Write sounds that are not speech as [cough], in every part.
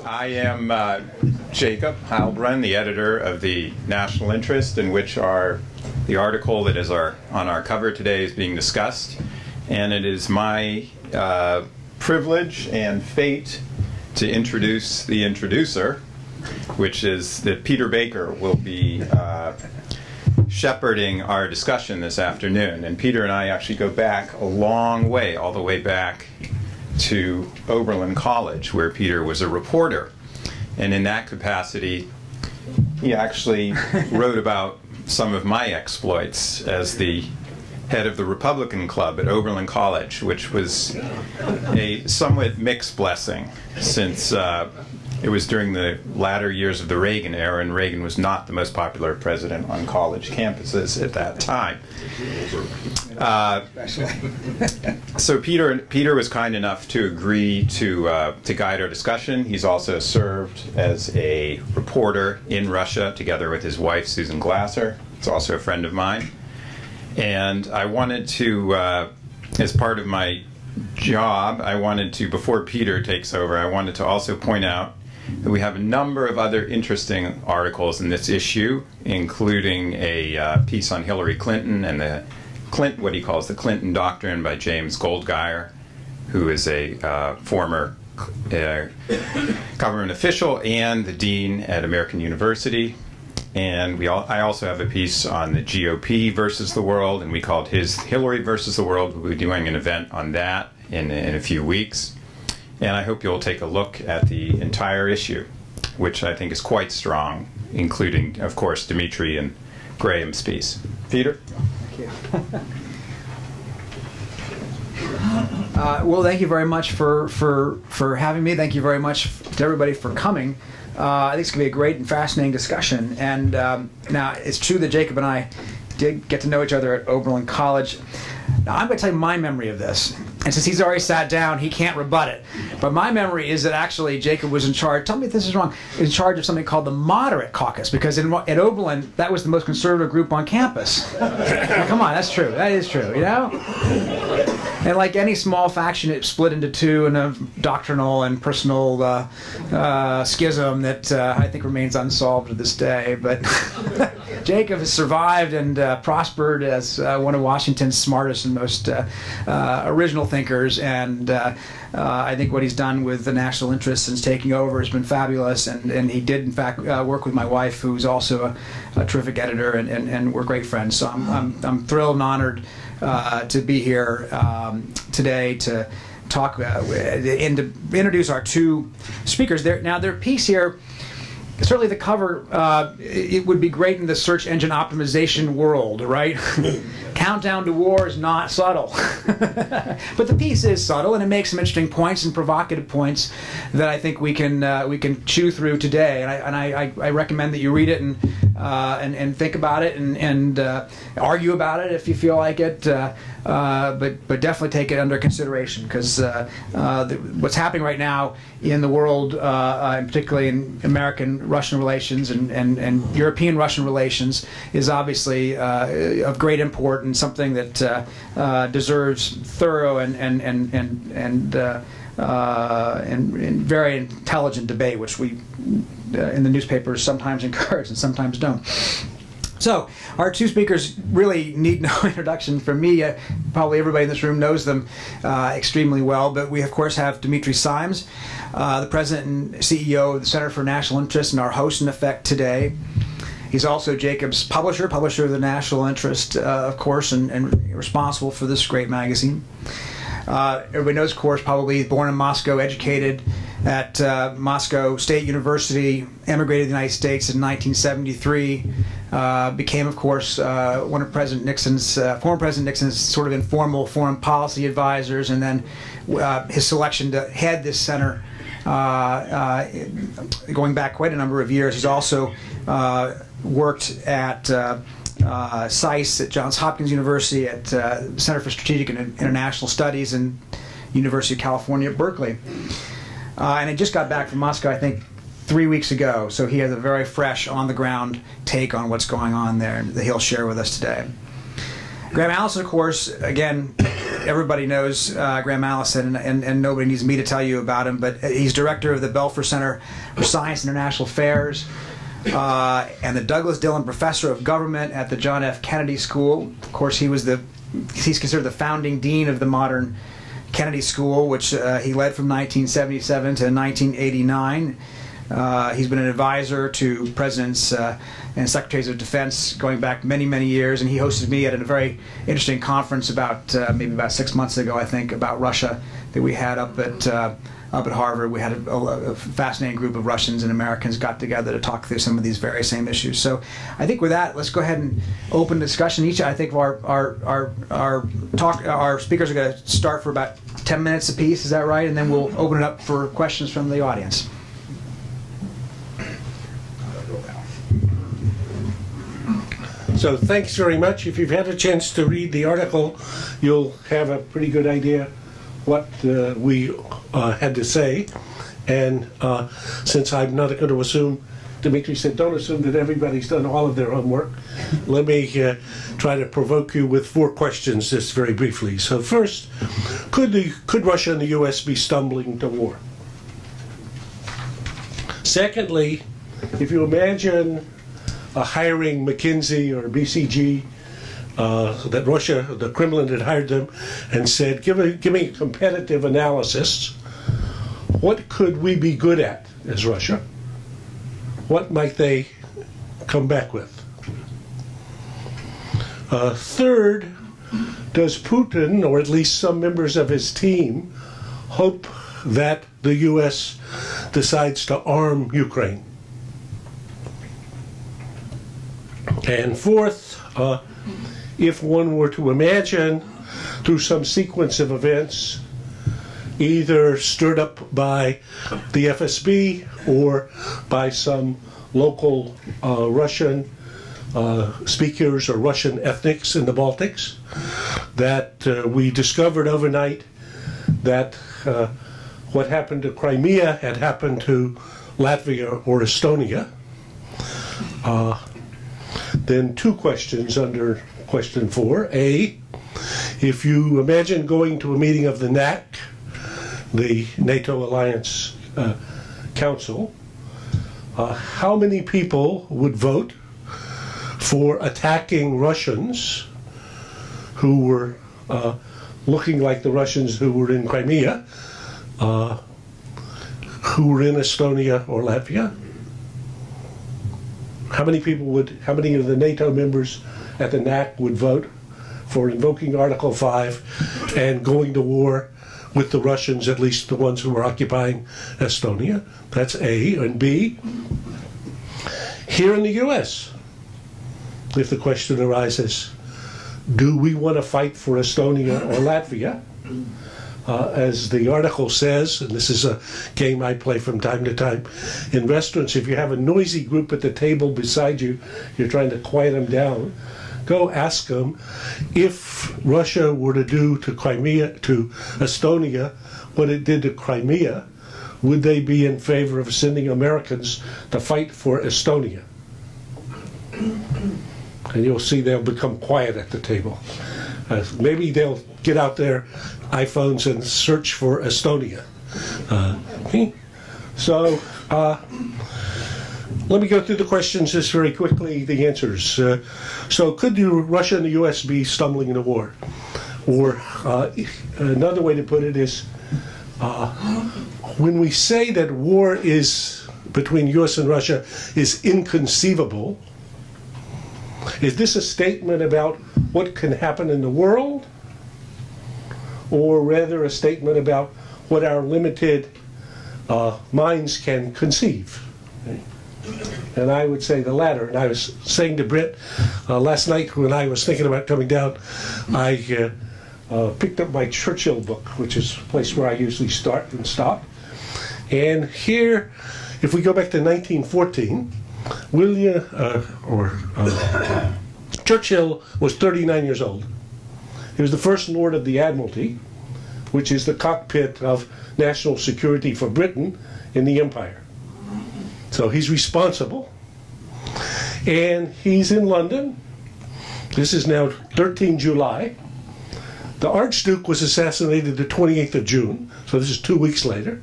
I am uh, Jacob Heilbrunn, the editor of the National Interest, in which our the article that is our on our cover today is being discussed, and it is my uh, privilege and fate to introduce the introducer, which is that Peter Baker will be. Uh, shepherding our discussion this afternoon. And Peter and I actually go back a long way, all the way back to Oberlin College, where Peter was a reporter. And in that capacity, he actually [laughs] wrote about some of my exploits as the head of the Republican Club at Oberlin College, which was a somewhat mixed blessing since uh, it was during the latter years of the Reagan era, and Reagan was not the most popular president on college campuses at that time. Uh, so Peter Peter was kind enough to agree to uh, to guide our discussion. He's also served as a reporter in Russia together with his wife Susan Glasser. It's also a friend of mine, and I wanted to, uh, as part of my job, I wanted to before Peter takes over, I wanted to also point out we have a number of other interesting articles in this issue, including a uh, piece on Hillary Clinton and the Clinton, what he calls the Clinton Doctrine by James Goldgeier, who is a uh, former uh, government official and the dean at American University. And we all, I also have a piece on the GOP versus the world, and we called his Hillary versus the world. We'll be doing an event on that in, in a few weeks and I hope you'll take a look at the entire issue, which I think is quite strong, including, of course, Dimitri and Graham's piece. Peter? Thank you. [laughs] Uh, well, thank you very much for, for, for having me. Thank you very much to everybody for coming. Uh, I think it's going to be a great and fascinating discussion. And um, now, it's true that Jacob and I did get to know each other at Oberlin College. Now, I'm going to tell you my memory of this. And since he's already sat down, he can't rebut it. But my memory is that actually Jacob was in charge, tell me if this is wrong, in charge of something called the Moderate Caucus, because in, at Oberlin, that was the most conservative group on campus. Come on, that's true. That is true, you know? And like any small faction, it split into two in a doctrinal and personal uh, uh, schism that uh, I think remains unsolved to this day. But [laughs] Jacob has survived and uh, prospered as uh, one of Washington's smartest and most uh, original thinkers. And I think what he's done with the national interest since taking over has been fabulous. And, and he did, in fact, work with my wife, who's also a, a terrific editor, and, and, and, we're great friends. So I'm, I'm, I'm thrilled and honored uh, to be here um, today to talk uh, and to introduce our two speakers. There, now, their piece here certainly the cover uh, it would be great in the search engine optimization world right? [laughs] Countdown to war is not subtle. [laughs] But the piece is subtle and it makes some interesting points and provocative points that i think we can uh, we can chew through today. And, I, and I, I, recommend that you read it and uh, and, and think about it and, and uh, argue about it if you feel like it uh, uh, but but definitely take it under consideration because uh, uh, what's happening right now in the world, and particularly in American Russian relations and, and, and European Russian relations, is obviously of great import and something that deserves thorough and and and and and, uh, and, and, very intelligent debate, which we uh, in the newspapers sometimes [laughs] encourage and sometimes don't. So, our two speakers really need no [laughs] introduction from me. Uh, probably everybody in this room knows them uh, extremely well, but we, of course, have Dimitri Simes, uh, the president and CEO of the Center for National Interest, and our host, in effect, today. He's also Jacob's publisher, publisher of the National Interest, uh, of course, and, and, responsible for this great magazine. Uh, everybody knows, of course, probably born in Moscow, educated at uh, Moscow State University, emigrated to the United States in 1973, uh, became, of course, uh, one of President Nixon's, uh, former President Nixon's sort of informal foreign policy advisors, and then uh, his selection to head this center. Uh, going back quite a number of years, he's also worked at uh, SAIS at Johns Hopkins University, at uh, Center for Strategic and International Studies, and University of California at Berkeley. Uh, and I just got back from Moscow, I think, three weeks ago, so he has a very fresh, on the ground take on what's going on there that he'll share with us today. Graham Allison, of course, again, everybody knows uh, Graham Allison, and, and, and nobody needs me to tell you about him. But he's director of the Belfer Center for Science and International Affairs. Uh, and the Douglas Dillon Professor of Government at the John F. Kennedy School. Of course, he was the he's considered the founding dean of the modern Kennedy School, which uh, he led from 1977 to 1989. Uh, he's been an advisor to presidents uh, and secretaries of defense going back many, many years, and he hosted me at a very interesting conference about uh, maybe about six months ago, I think, about Russia that we had up at uh, up at Harvard. We had a, a, fascinating group of Russians and Americans got together to talk through some of these very same issues. So I think with that, let's go ahead and open discussion. Each, I think our our our our talk our speakers are going to start for about 10 minutes apiece. Is that right? And then we'll open it up for questions from the audience. So thanks very much. If you've had a chance to read the article, you'll have a pretty good idea what uh, we uh, had to say. And uh, since I'm not going to assume, Dimitri said, don't assume that everybody's done all of their homework. Let me uh, try to provoke you with four questions just very briefly. So first, could, the, could Russia and the U.S. be stumbling to war? Secondly, if you imagine hiring McKinsey or BCG, uh, that Russia, the Kremlin had hired them and said, give, a, give me a competitive analysis. What could we be good at as Russia? What might they come back with? Uh, third, does Putin, or at least some members of his team, hope that the U.S. decides to arm Ukraine? And fourth, uh, if one were to imagine through some sequence of events, either stirred up by the FSB or by some local uh, Russian uh, speakers or Russian ethnics in the Baltics, that uh, we discovered overnight that uh, what happened to Crimea had happened to Latvia or Estonia. Then two questions under question four. A, if you imagine going to a meeting of the NAC, the NATO Alliance uh, Council, uh, how many people would vote for attacking Russians who were uh, looking like the Russians who were in Crimea, uh, who were in Estonia or Latvia? How many people would, how many of the NATO members at the NAC would vote for invoking Article 5 and going to war with the Russians, at least the ones who were occupying Estonia? That's A. And B, here in the U.S., if the question arises, do we want to fight for Estonia or Latvia? Uh, as the article says, and this is a game I play from time to time, in restaurants, if you have a noisy group at the table beside you, you're trying to quiet them down, go ask them if Russia were to do to Crimea, to Estonia, what it did to Crimea, would they be in favor of sending Americans to fight for Estonia? And you'll see they'll become quiet at the table. Uh, maybe they'll get out their iPhones and search for Estonia. Uh, so uh, let me go through the questions just very quickly, the answers. Uh, so could Russia and the U.S. be stumbling into war? Or uh, another way to put it is uh, when we say that war is between U.S. and Russia is inconceivable, is this a statement about what can happen in the world? Or rather, a statement about what our limited uh, minds can conceive? And I would say the latter. And I was saying to Britt uh, last night when I was thinking about coming down, I uh, uh picked up my Churchill book, which is a place where I usually start and stop. And here, if we go back to 1914, William, uh, or uh, [coughs] Churchill was 39 years old. He was the first Lord of the Admiralty, which is the cockpit of national security for Britain in the Empire. So he's responsible. And he's in London. This is now 13 July. The Archduke was assassinated the 28th of June, so this is two weeks later.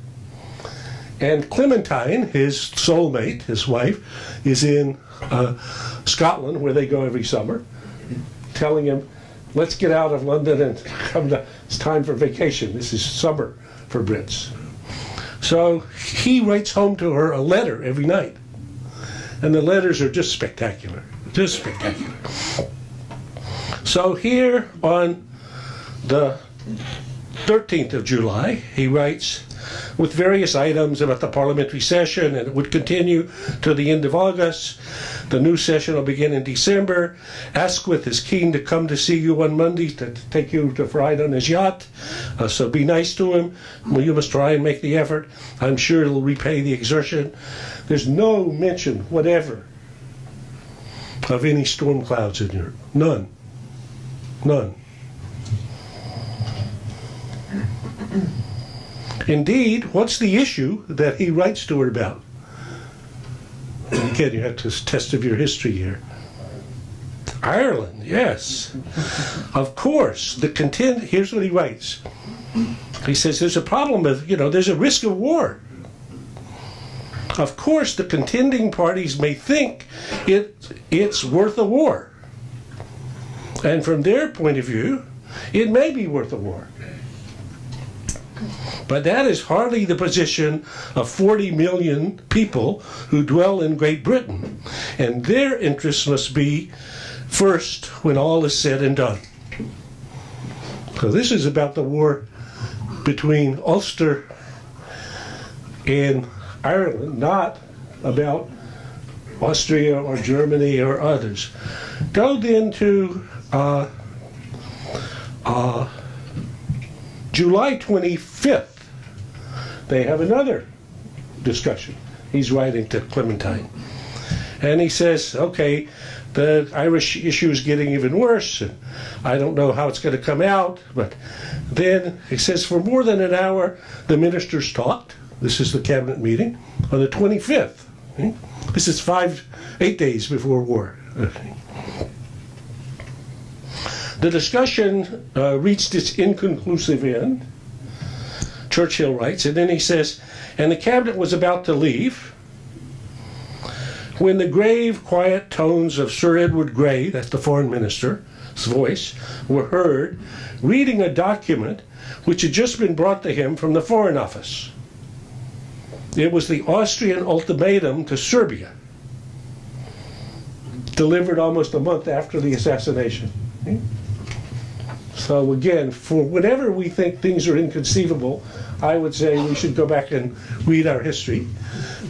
And Clementine, his soulmate, his wife, is in uh, Scotland, where they go every summer, telling him, let's get out of London and come to, it's time for vacation. This is summer for Brits. So he writes home to her a letter every night. And the letters are just spectacular. Just spectacular. So here on the 13th of July, he writes with various items about the parliamentary session, and it would continue to the end of August. The new session will begin in December. Asquith is keen to come to see you on Monday to take you to ride on his yacht. Uh, so be nice to him. Well, you must try and make the effort. I'm sure it'll repay the exertion. There's no mention whatever of any storm clouds in Europe. None. None. Indeed, what's the issue that he writes to her about? Again, you have to test of your history here. Ireland, yes. of course, the content, here's what he writes. He says there's a problem of, you know, there's a risk of war. Of course, the contending parties may think it, it's worth a war. And from their point of view, it may be worth a war. But that is hardly the position of 40 million people who dwell in Great Britain. And their interests must be first when all is said and done. So this is about the war between Ulster and Ireland, not about Austria or Germany or others. Go then to uh, uh, July 25th. They have another discussion. He's writing to Clementine. And he says, okay, the Irish issue is getting even worse. And I don't know how it's going to come out. But then he says, for more than an hour, the ministers talked. This is the cabinet meeting on the 25th. Eh? This is five, eight days before war. The discussion uh, reached its inconclusive end. Churchill writes, and then he says, and the cabinet was about to leave when the grave, quiet tones of Sir Edward Grey, that's the foreign minister's voice, were heard reading a document which had just been brought to him from the Foreign Office. It was the Austrian ultimatum to Serbia, delivered almost a month after the assassination. So again, for whenever we think things are inconceivable, I would say we should go back and read our history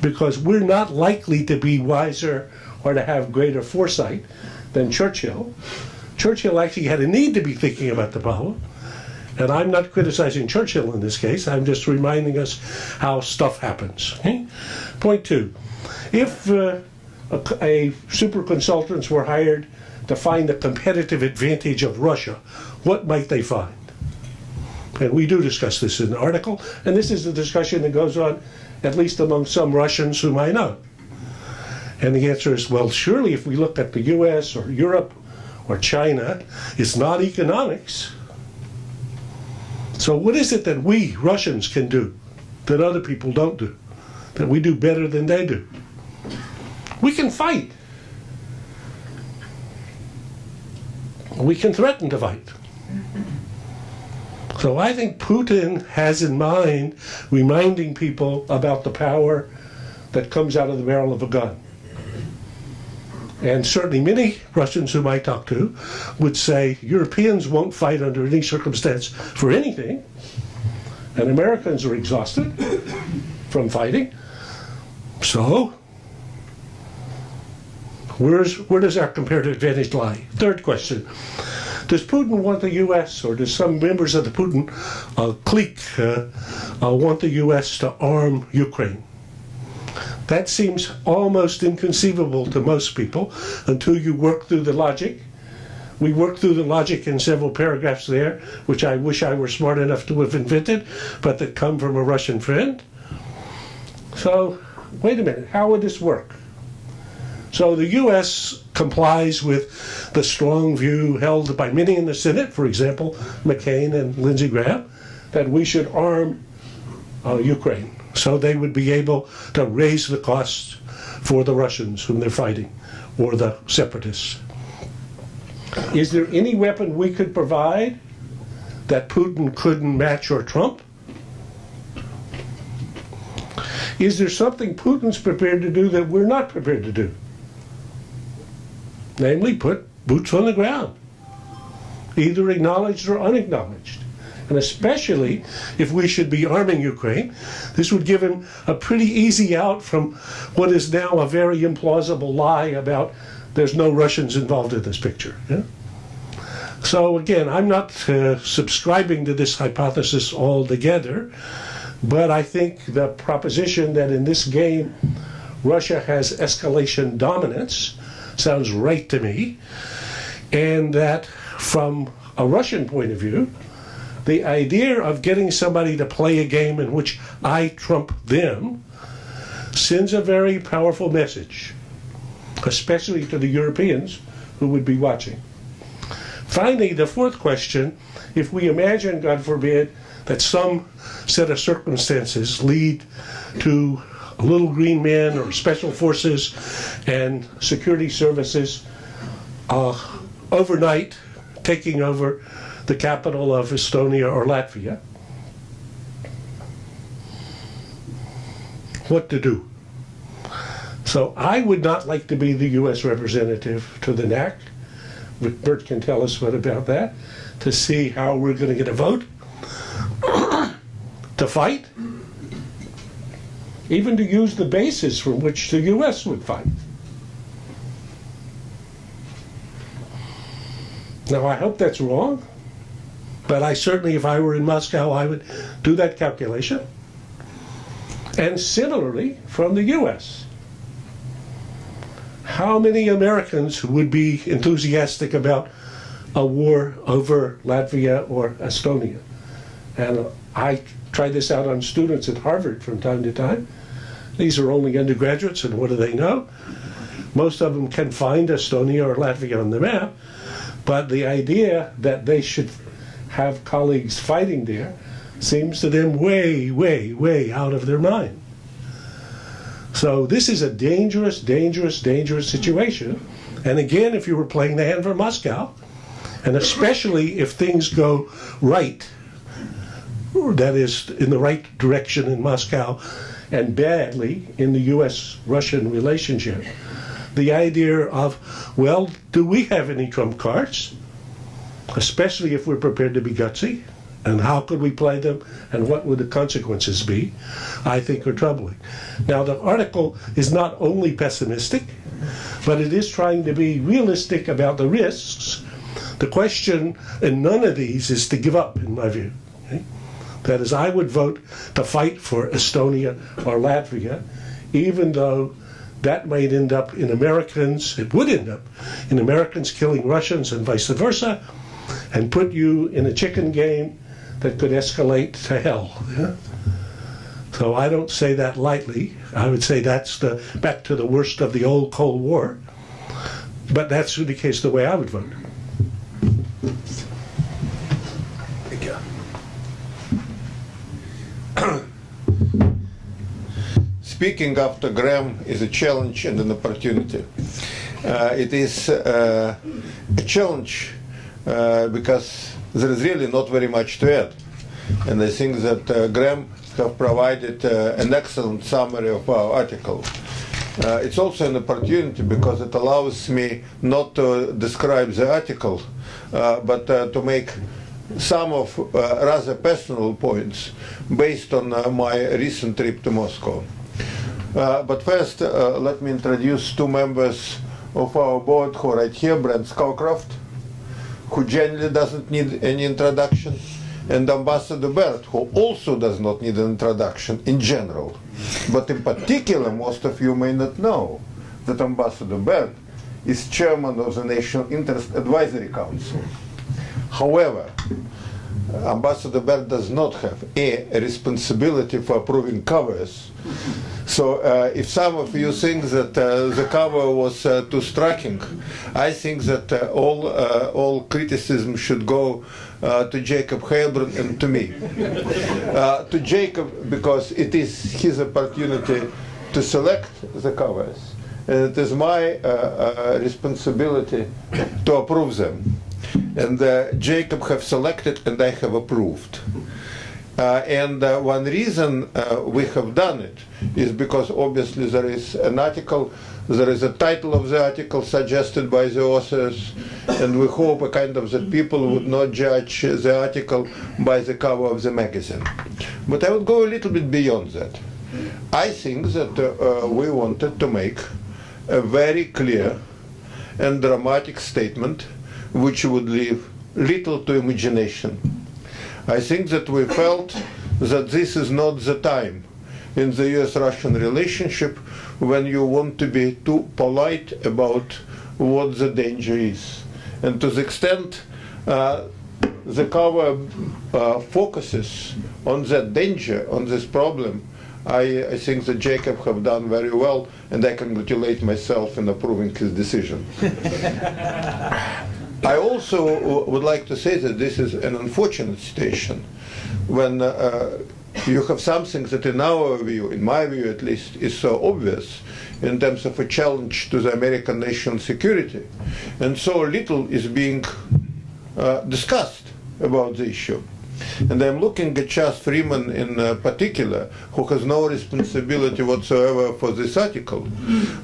because we're not likely to be wiser or to have greater foresight than Churchill. Churchill actually had a need to be thinking about the problem. And I'm not criticizing Churchill in this case, I'm just reminding us how stuff happens. Okay? Point two if uh, a, a super consultants were hired to find the competitive advantage of Russia, what might they find? And we do discuss this in the article, and this is a discussion that goes on at least among some Russians whom I know. And the answer is well, surely if we look at the US or Europe or China, it's not economics. So, what is it that we Russians can do that other people don't do? That we do better than they do? We can fight. We can threaten to fight. So I think Putin has in mind reminding people about the power that comes out of the barrel of a gun. And certainly many Russians whom I talk to would say Europeans won't fight under any circumstance for anything, and Americans are exhausted from fighting. So, where's, where does our comparative advantage lie? Third question. Does Putin want the U.S. or does some members of the Putin uh, clique uh, uh, want the U.S. to arm Ukraine? That seems almost inconceivable to most people until you work through the logic. We worked through the logic in several paragraphs there, which I wish I were smart enough to have invented, but that come from a Russian friend. So, wait a minute, how would this work? So the U.S. complies with the strong view held by many in the Senate, for example, McCain and Lindsey Graham, that we should arm uh, Ukraine so they would be able to raise the costs for the Russians whom they're fighting or the separatists. Is there any weapon we could provide that Putin couldn't match or trump? Is there something Putin's prepared to do that we're not prepared to do? Namely, put boots on the ground, either acknowledged or unacknowledged. And especially if we should be arming Ukraine, this would give him a pretty easy out from what is now a very implausible lie about there's no Russians involved in this picture. Yeah? So again, I'm not uh, subscribing to this hypothesis altogether, but I think the proposition that in this game Russia has escalation dominance sounds right to me, and that from a Russian point of view, the idea of getting somebody to play a game in which I trump them sends a very powerful message, especially to the Europeans who would be watching. Finally, the fourth question if we imagine, God forbid, that some set of circumstances lead to little green men or special forces and security services uh, overnight taking over the capital of Estonia or Latvia. What to do? So I would not like to be the U.S. representative to the NAC. Burt can tell us what about that, to see how we're going to get a vote, [coughs] to fight, even to use the basis from which the U.S. would fight. Now, I hope that's wrong, but I certainly, if I were in Moscow, I would do that calculation. And similarly, from the U.S., how many Americans would be enthusiastic about a war over Latvia or Estonia? And I try this out on students at Harvard from time to time. These are only undergraduates, and what do they know? Most of them can find Estonia or Latvia on the map, but the idea that they should have colleagues fighting there seems to them way, way, way out of their mind. So this is a dangerous, dangerous, dangerous situation. And again, if you were playing the hand for Moscow, and especially if things go right, that is, in the right direction in Moscow, and badly in the U.S. Russian relationship, the idea of, well, do we have any trump cards? Especially if we're prepared to be gutsy, and how could we play them, and what would the consequences be, I think are troubling. Now, the article is not only pessimistic, but it is trying to be realistic about the risks. The question in none of these is to give up, in my view. Okay? That is, I would vote to fight for Estonia or Latvia, even though that might end up in Americans, it would end up in Americans killing Russians and vice versa, and put you in a chicken game that could escalate to hell. Yeah? So I don't say that lightly. I would say that's the back to the worst of the old Cold War. But that's the case the way I would vote. Speaking after Graham is a challenge and an opportunity. Uh, it is uh, a challenge uh, because there is really not very much to add. And I think that uh, Graham have provided uh, an excellent summary of our article. Uh, it's also an opportunity because it allows me not to describe the article, but to make some of rather personal points based on my recent trip to Moscow. Uh, but first, uh, let me introduce two members of our board who are right here, Brent Scowcroft, who generally doesn't need any introduction, and Ambassador Burt, who also does not need an introduction in general. But in particular, most of you may not know that Ambassador Burt is chairman of the National Interest Advisory Council. However, Ambassador Burt does not have a responsibility for approving covers. So uh, if some of you think that uh, the cover was uh, too striking, I think that uh, all uh, all criticism should go uh, to Jacob Heilbrunn and to me. To Jacob because it is his opportunity to select the covers, and it is my responsibility to approve them. And Jacob have selected, and I have approved. Uh, and uh, one reason uh, we have done it is because obviously there is an article, there is a title of the article suggested by the authors, and we hope a kind of that people would not judge the article by the cover of the magazine. But I would go a little bit beyond that. I think that uh, uh, we wanted to make a very clear and dramatic statement which would leave little to imagination. I think that we felt that this is not the time in the US Russian relationship when you want to be too polite about what the danger is. And to the extent uh, the cover uh, focuses on that danger, on this problem, I, I think that Jacob have done very well, and I congratulate myself in approving his decision. [laughs] I also would like to say that this is an unfortunate situation when uh, you have something that, in our view, in my view at least, is so obvious in terms of a challenge to the American national security, and so little is being uh, discussed about the issue. And I'm looking at Chas Freeman in uh, particular, who has no responsibility whatsoever for this article,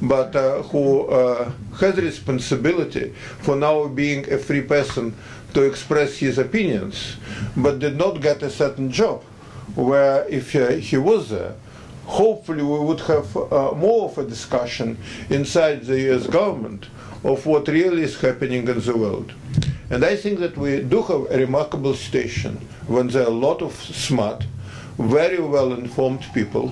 but uh, who uh, has responsibility for now being a free person to express his opinions, but did not get a certain job where if uh, he was there, hopefully we would have uh, more of a discussion inside the US government of what really is happening in the world. And I think that we do have a remarkable situation when there are a lot of smart, very well informed people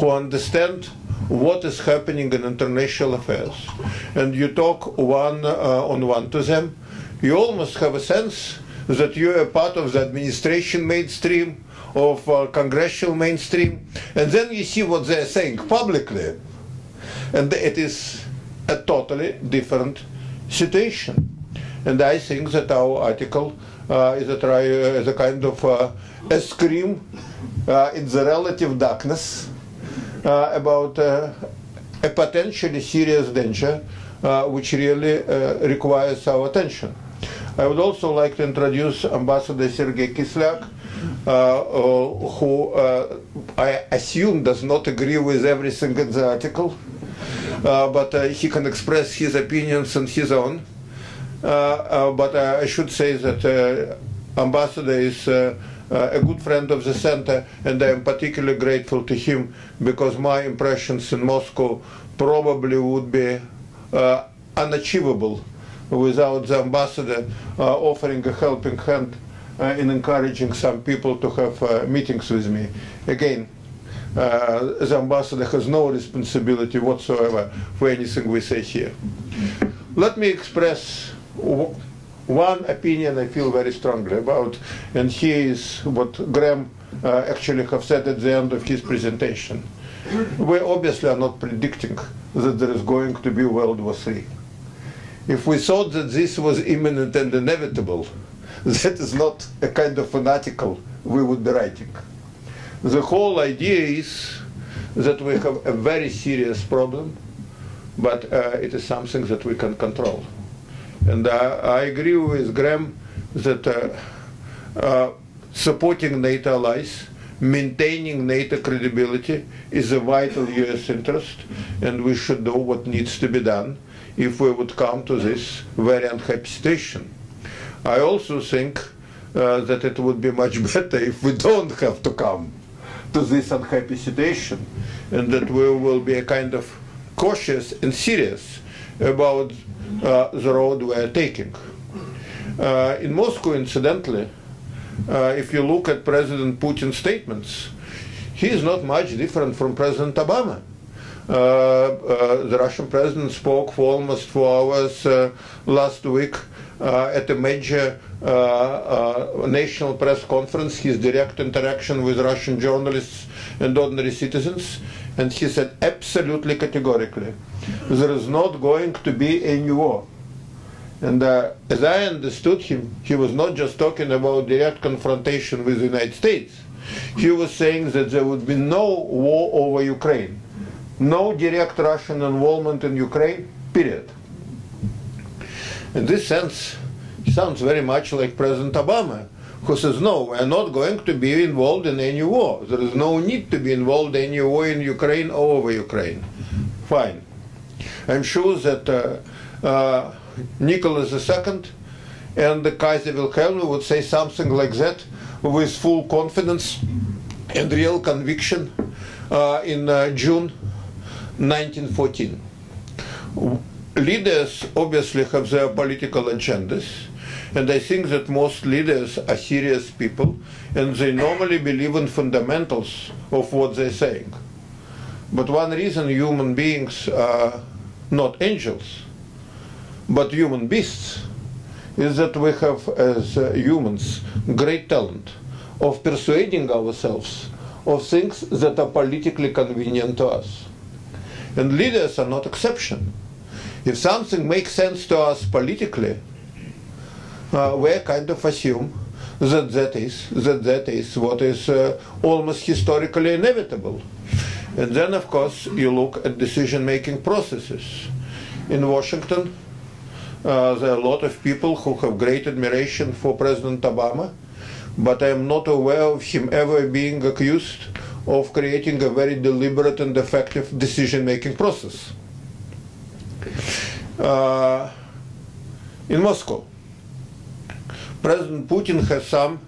who understand what is happening in international affairs. And you talk one uh, on one to them, you almost have a sense that you are part of the administration mainstream, of uh, congressional mainstream, and then you see what they're saying publicly. And it is a totally different situation. And I think that our article uh, is, a try, uh, is a kind of uh, a scream uh, in the relative darkness uh, about uh, a potentially serious danger which really requires our attention. I would also like to introduce Ambassador Sergei Kislyak, who I assume does not agree with everything in the article. Uh, but uh, he can express his opinions on his own. Uh, but I should say that Ambassador is a good friend of the center, and I am particularly grateful to him because my impressions in Moscow probably would be unachievable without the ambassador uh, offering a helping hand uh, in encouraging some people to have uh, meetings with me. Again, the ambassador has no responsibility whatsoever for anything we say here. Let me express one opinion I feel very strongly about, and here is what Graham uh, actually have said at the end of his presentation. We obviously are not predicting that there is going to be World War III. If we thought that this was imminent and inevitable, [laughs] that is not a kind of an article we would be writing. The whole idea is that we have a very serious problem, but uh, it is something that we can control. And uh, I agree with Graham that uh, uh supporting NATO allies, maintaining NATO credibility is a vital US interest, and we should do what needs to be done if we would come to this very unhappy situation. I also think uh, that it would be much [laughs] better if we don't have to come to this unhappy situation and that we will be a kind of cautious and serious about uh, the road we are taking. Uh, in Moscow, incidentally, uh, if you look at President Putin's statements, he is not much different from President Obama. Uh, uh, the Russian president spoke for almost four hours uh, last week at a major national press conference his direct interaction with Russian journalists and ordinary citizens, and he said absolutely categorically, there is not going to be any war. And uh, as I understood him, he was not just talking about direct confrontation with the United States. He was saying that there would be no war over Ukraine, no direct Russian involvement in Ukraine, period. In this sense, sounds very much like President Obama, who says, no, we're not going to be involved in any war. There is no need to be involved in any war in Ukraine or over Ukraine. Fine. I'm sure that uh, uh, Nicholas II and the Kaiser Wilhelm would say something like that with full confidence and real conviction uh, in uh, June 1914. Leaders obviously have their political agendas, and I think that most leaders are serious people, and they normally believe in fundamentals of what they're saying. But one reason human beings are not angels, but human beasts, is that we have, as uh, humans, great talent of persuading ourselves of things that are politically convenient to us. And leaders are not exception. If something makes sense to us politically, uh, we kind of assume that that is that that is what is uh, almost historically inevitable. And then, of course, you look at decision-making processes. In Washington, uh, there are a lot of people who have great admiration for President Obama, but I am not aware of him ever being accused of creating a very deliberate and effective decision-making process. Uh, in Moscow, President Putin has some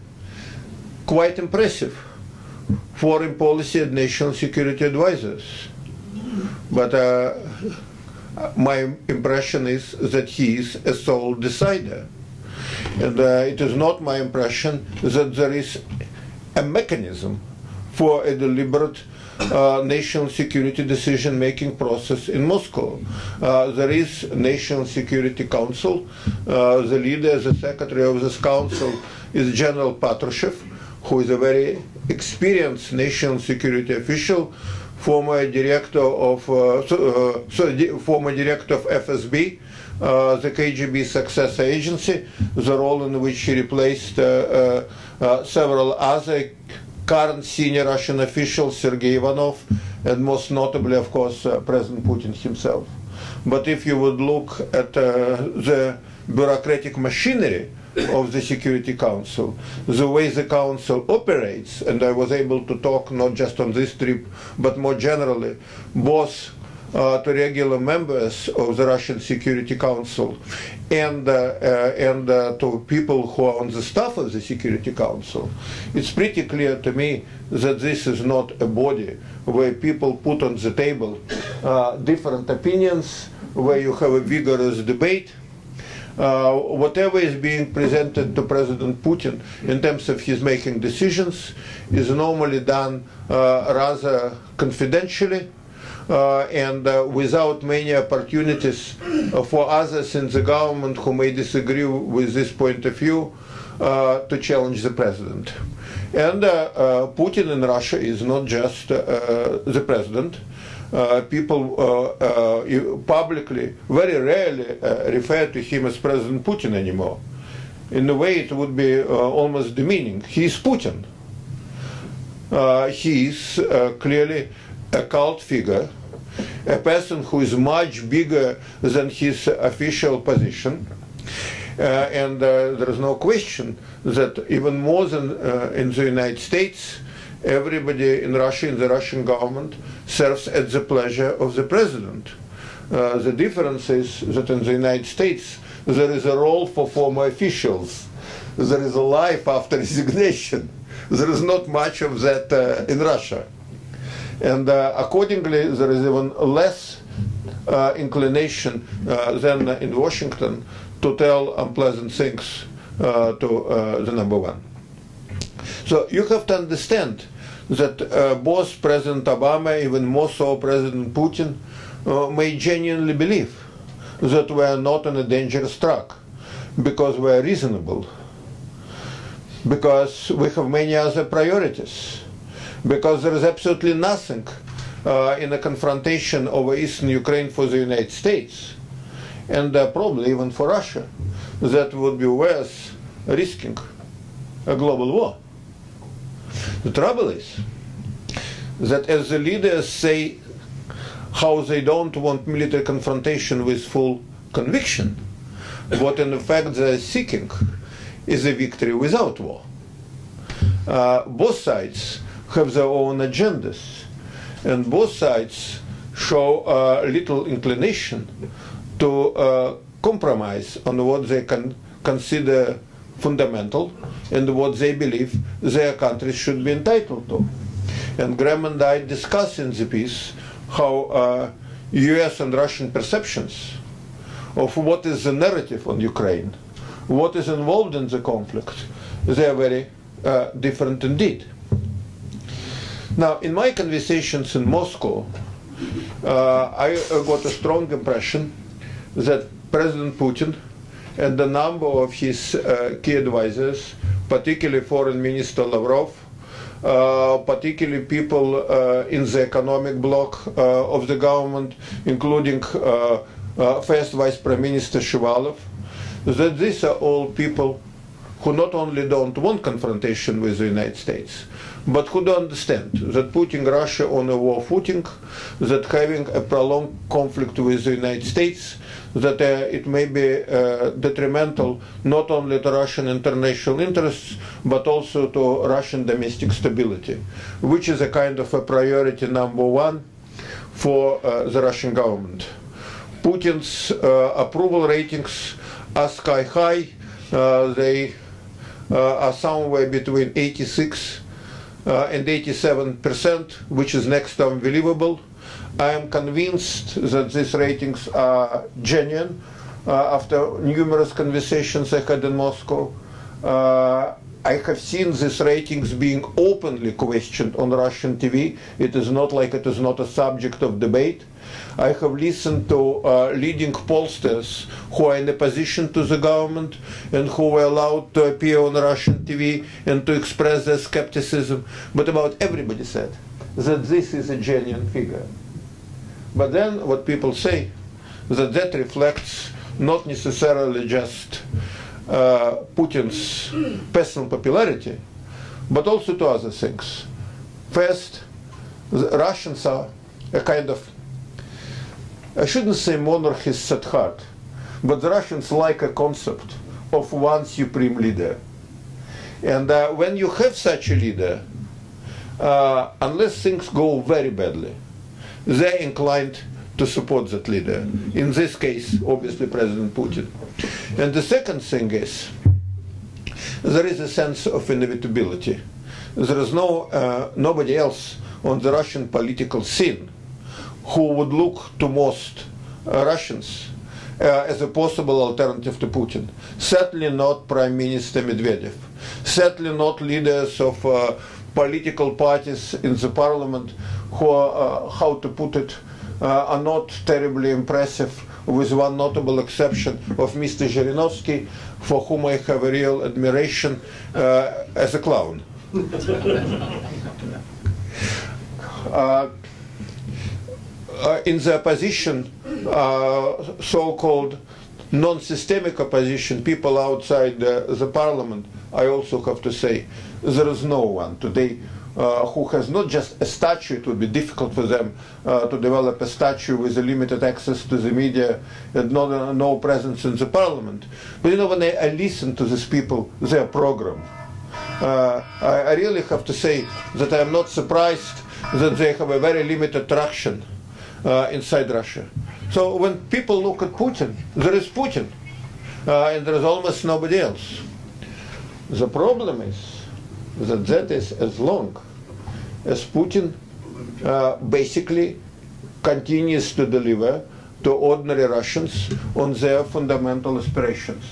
quite impressive foreign policy and national security advisors. But uh, my impression is that he is a sole decider. And uh, it is not my impression that there is a mechanism for a deliberate uh, national security decision-making process in Moscow. Uh, there is National Security Council. Uh, the leader, the secretary of this council is General Patrushev, who is a very experienced national security official, former director of uh, so, uh, so former director of FSB, uh, the KGB successor agency, the role in which he replaced uh, uh, several other current senior Russian officials, Sergei Ivanov, and most notably, of course, uh, President Putin himself. But if you would look at uh, the bureaucratic machinery of the Security Council, the way the Council operates, and I was able to talk not just on this trip, but more generally, both uh, to regular members of the Russian Security Council and, uh, uh, and to people who are on the staff of the Security Council, it's pretty clear to me that this is not a body where people put on the table uh, different opinions, where you have a vigorous debate. Uh, whatever is being presented to President Putin in terms of his making decisions is normally done uh, rather confidentially and uh, without many opportunities uh, for others in the government who may disagree with this point of view uh, to challenge the president. And uh, uh, Putin in Russia is not just uh, the president. Uh, people uh, uh, publicly very rarely uh, refer to him as President Putin anymore. In a way, it would be uh, almost demeaning. He is Putin. Uh, he is uh, clearly a cult figure, a person who is much bigger than his official position. Uh, and uh, there is no question that even more than uh, in the United States, everybody in Russia, in the Russian government, serves at the pleasure of the president. Uh, the difference is that in the United States, there is a role for former officials. There is a life after [laughs] resignation. There is not much of that uh, in Russia. And uh, accordingly, there is even less uh, inclination uh, than in Washington to tell unpleasant things to the number one. So you have to understand that uh, both President Obama, even more so President Putin, uh, may genuinely believe that we are not on a dangerous track because we are reasonable, because we have many other priorities, because there is absolutely nothing uh, in a confrontation over eastern Ukraine for the United States, and uh, probably even for Russia, that would be worth risking a global war. The trouble is that as the leaders say how they don't want military confrontation with full conviction, what in fact they are seeking is a victory without war. Uh, both sides have their own agendas, and both sides show uh, little inclination to uh, compromise on what they can consider fundamental and what they believe their countries should be entitled to. And Graham and I discuss in the piece how uh, US and Russian perceptions of what is the narrative on Ukraine, what is involved in the conflict, they are very uh, different indeed. Now, in my conversations in Moscow, uh, I got a strong impression that President Putin and a number of his uh, key advisors, particularly Foreign Minister Lavrov, uh, particularly people uh, in the economic bloc uh, of the government, including uh, first Vice Prime Minister Shuvalov, that these are all people who not only don't want confrontation with the United States, but who do understand that putting Russia on a war footing, that having a prolonged conflict with the United States, that uh, it may be uh, detrimental not only to Russian international interests, but also to Russian domestic stability, which is a kind of a priority number one for uh, the Russian government. Putin's uh, approval ratings are sky high. Uh, they are somewhere between 86 uh, and 87 percent, which is next to unbelievable. I am convinced that these ratings are genuine. Uh, after numerous conversations I had in Moscow, uh, I have seen these ratings being openly questioned on Russian TV. It is not like it is not a subject of debate. I have listened to uh, leading pollsters who are in opposition to the government and who were allowed to appear on Russian TV and to express their skepticism. But about everybody said that this is a genuine figure. But then what people say that that reflects not necessarily just Putin's personal popularity, but also to other things. First, the Russians are a kind of, I shouldn't say monarchists at heart, but the Russians like a concept of one supreme leader. And uh, when you have such a leader, uh, unless things go very badly, they're inclined to support that leader. In this case, obviously, President Putin. And the second thing is there is a sense of inevitability. There is no uh, nobody else on the Russian political scene who would look to most uh, Russians uh, as a possible alternative to Putin. Certainly not Prime Minister Medvedev. Certainly not leaders of uh, political parties in the parliament who are, uh, how to put it, uh, are not terribly impressive, with one notable exception of Mr. Zhirinovsky, for whom I have a real admiration uh, as a clown. [laughs] Uh, uh, in the opposition, uh, so-called non-systemic opposition, people outside the, the parliament, I also have to say, there is no one today uh, who has not just a statue, it would be difficult for them uh, to develop a statue with a limited access to the media and no, no presence in the parliament. But you know, when I, I listen to these people, their program, uh, I, I, really have to say that I am not surprised that they have a very limited traction uh, inside Russia. So when people look at Putin, there is Putin, uh, and there is almost nobody else. The problem is that that is as long as Putin uh, basically continues to deliver to ordinary Russians on their fundamental aspirations.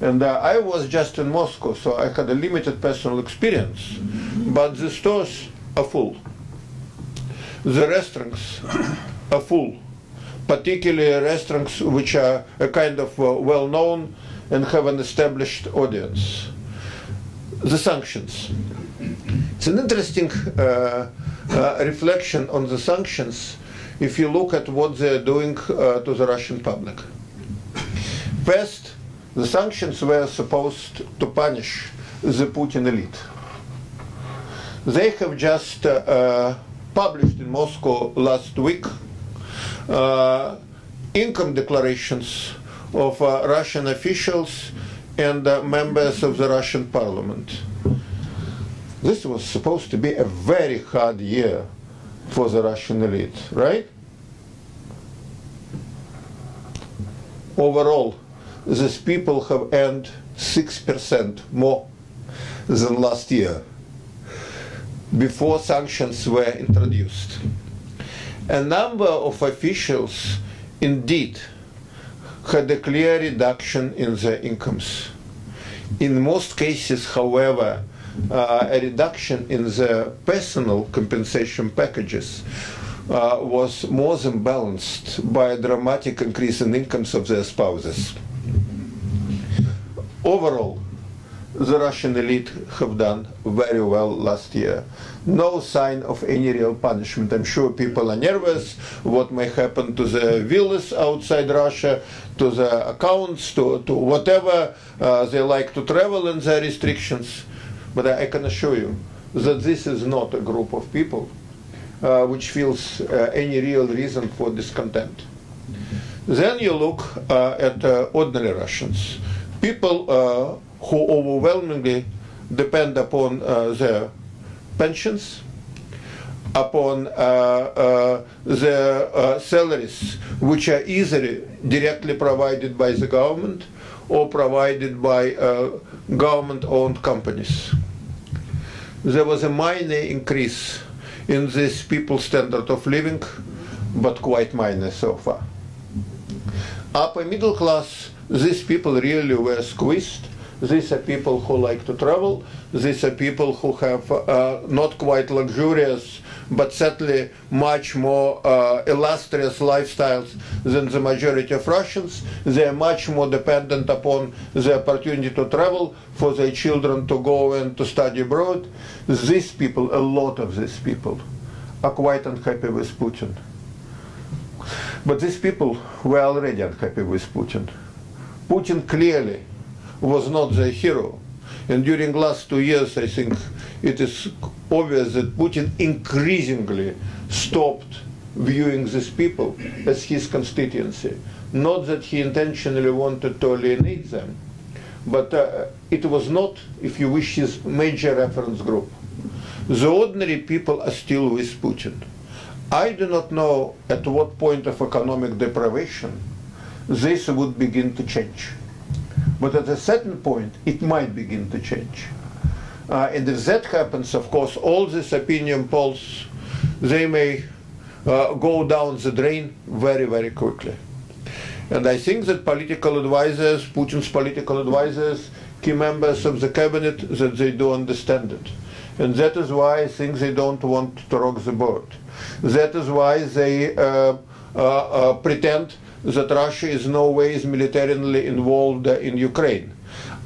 And uh, I was just in Moscow, so I had a limited personal experience, but the stores are full. The restaurants are full, particularly restaurants which are a kind of uh, well known and have an established audience the sanctions. It's an interesting uh, uh, reflection on the sanctions if you look at what they're doing uh, to the Russian public. First, the sanctions were supposed to punish the Putin elite. They have just uh, published in Moscow last week uh, income declarations of uh, Russian officials and uh, members of the Russian parliament. This was supposed to be a very hard year for the Russian elite, right? Overall, these people have earned 6% more than last year before sanctions were introduced. A number of officials indeed had a clear reduction in their incomes. In most cases, however, uh, a reduction in the personal compensation packages uh, was more than balanced by a dramatic increase in incomes of their spouses. Overall, the Russian elite have done very well last year. No sign of any real punishment. I'm sure people are nervous what may happen to the villas outside Russia, to the accounts, to, to whatever uh, they like to travel and their restrictions. But I, I can assure you that this is not a group of people uh, which feels uh, any real reason for discontent. Then you look uh, at uh, ordinary Russians, people uh, who overwhelmingly depend upon uh, their pensions, upon uh, uh, their uh, salaries, which are either directly provided by the government or provided by government-owned companies. There was a minor increase in this people's standard of living, but quite minor so far. Upper middle class, these people really were squeezed. These are people who like to travel. These are people who have uh, not quite luxurious, but certainly much more uh, illustrious lifestyles than the majority of Russians. They are much more dependent upon the opportunity to travel for their children to go and to study abroad. These people, a lot of these people, are quite unhappy with Putin. But these people were already unhappy with Putin. Putin clearly was not their hero. And during last two years, I think it is obvious that Putin increasingly stopped viewing these people as his constituency. Not that he intentionally wanted to alienate them, but uh, it was not, if you wish, his major reference group. The ordinary people are still with Putin. I do not know at what point of economic deprivation this would begin to change. But at a certain point, it might begin to change. Uh, and if that happens, of course, all these opinion polls, they may uh, go down the drain very, very quickly. And I think that political advisors, Putin's political advisors, key members of the cabinet, that they do understand it. And that is why I think they don't want to rock the boat. That is why they uh, uh, uh pretend that Russia is no ways militarily involved in Ukraine.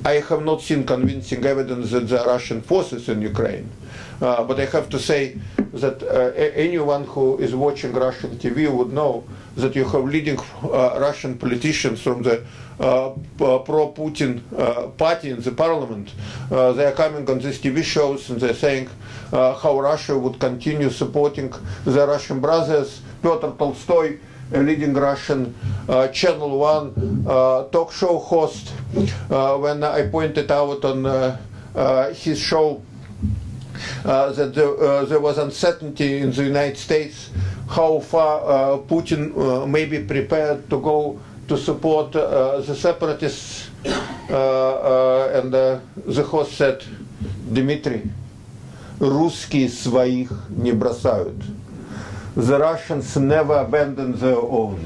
I have not seen convincing evidence that there are Russian forces in Ukraine. Uh, but I have to say that uh, anyone who is watching Russian TV would know that you have leading uh, Russian politicians from the uh, pro-Putin uh, party in the parliament. Uh, they are coming on these TV shows and they're saying how Russia would continue supporting the Russian brothers. Pyotr Tolstoy leading Russian uh, Channel One uh, talk show host, uh, when I pointed out on his show that there, there, was uncertainty in the United States how far Putin may be prepared to go to support the separatists, and the host said, Dmitry, русские своих не бросают the Russians never abandoned their own.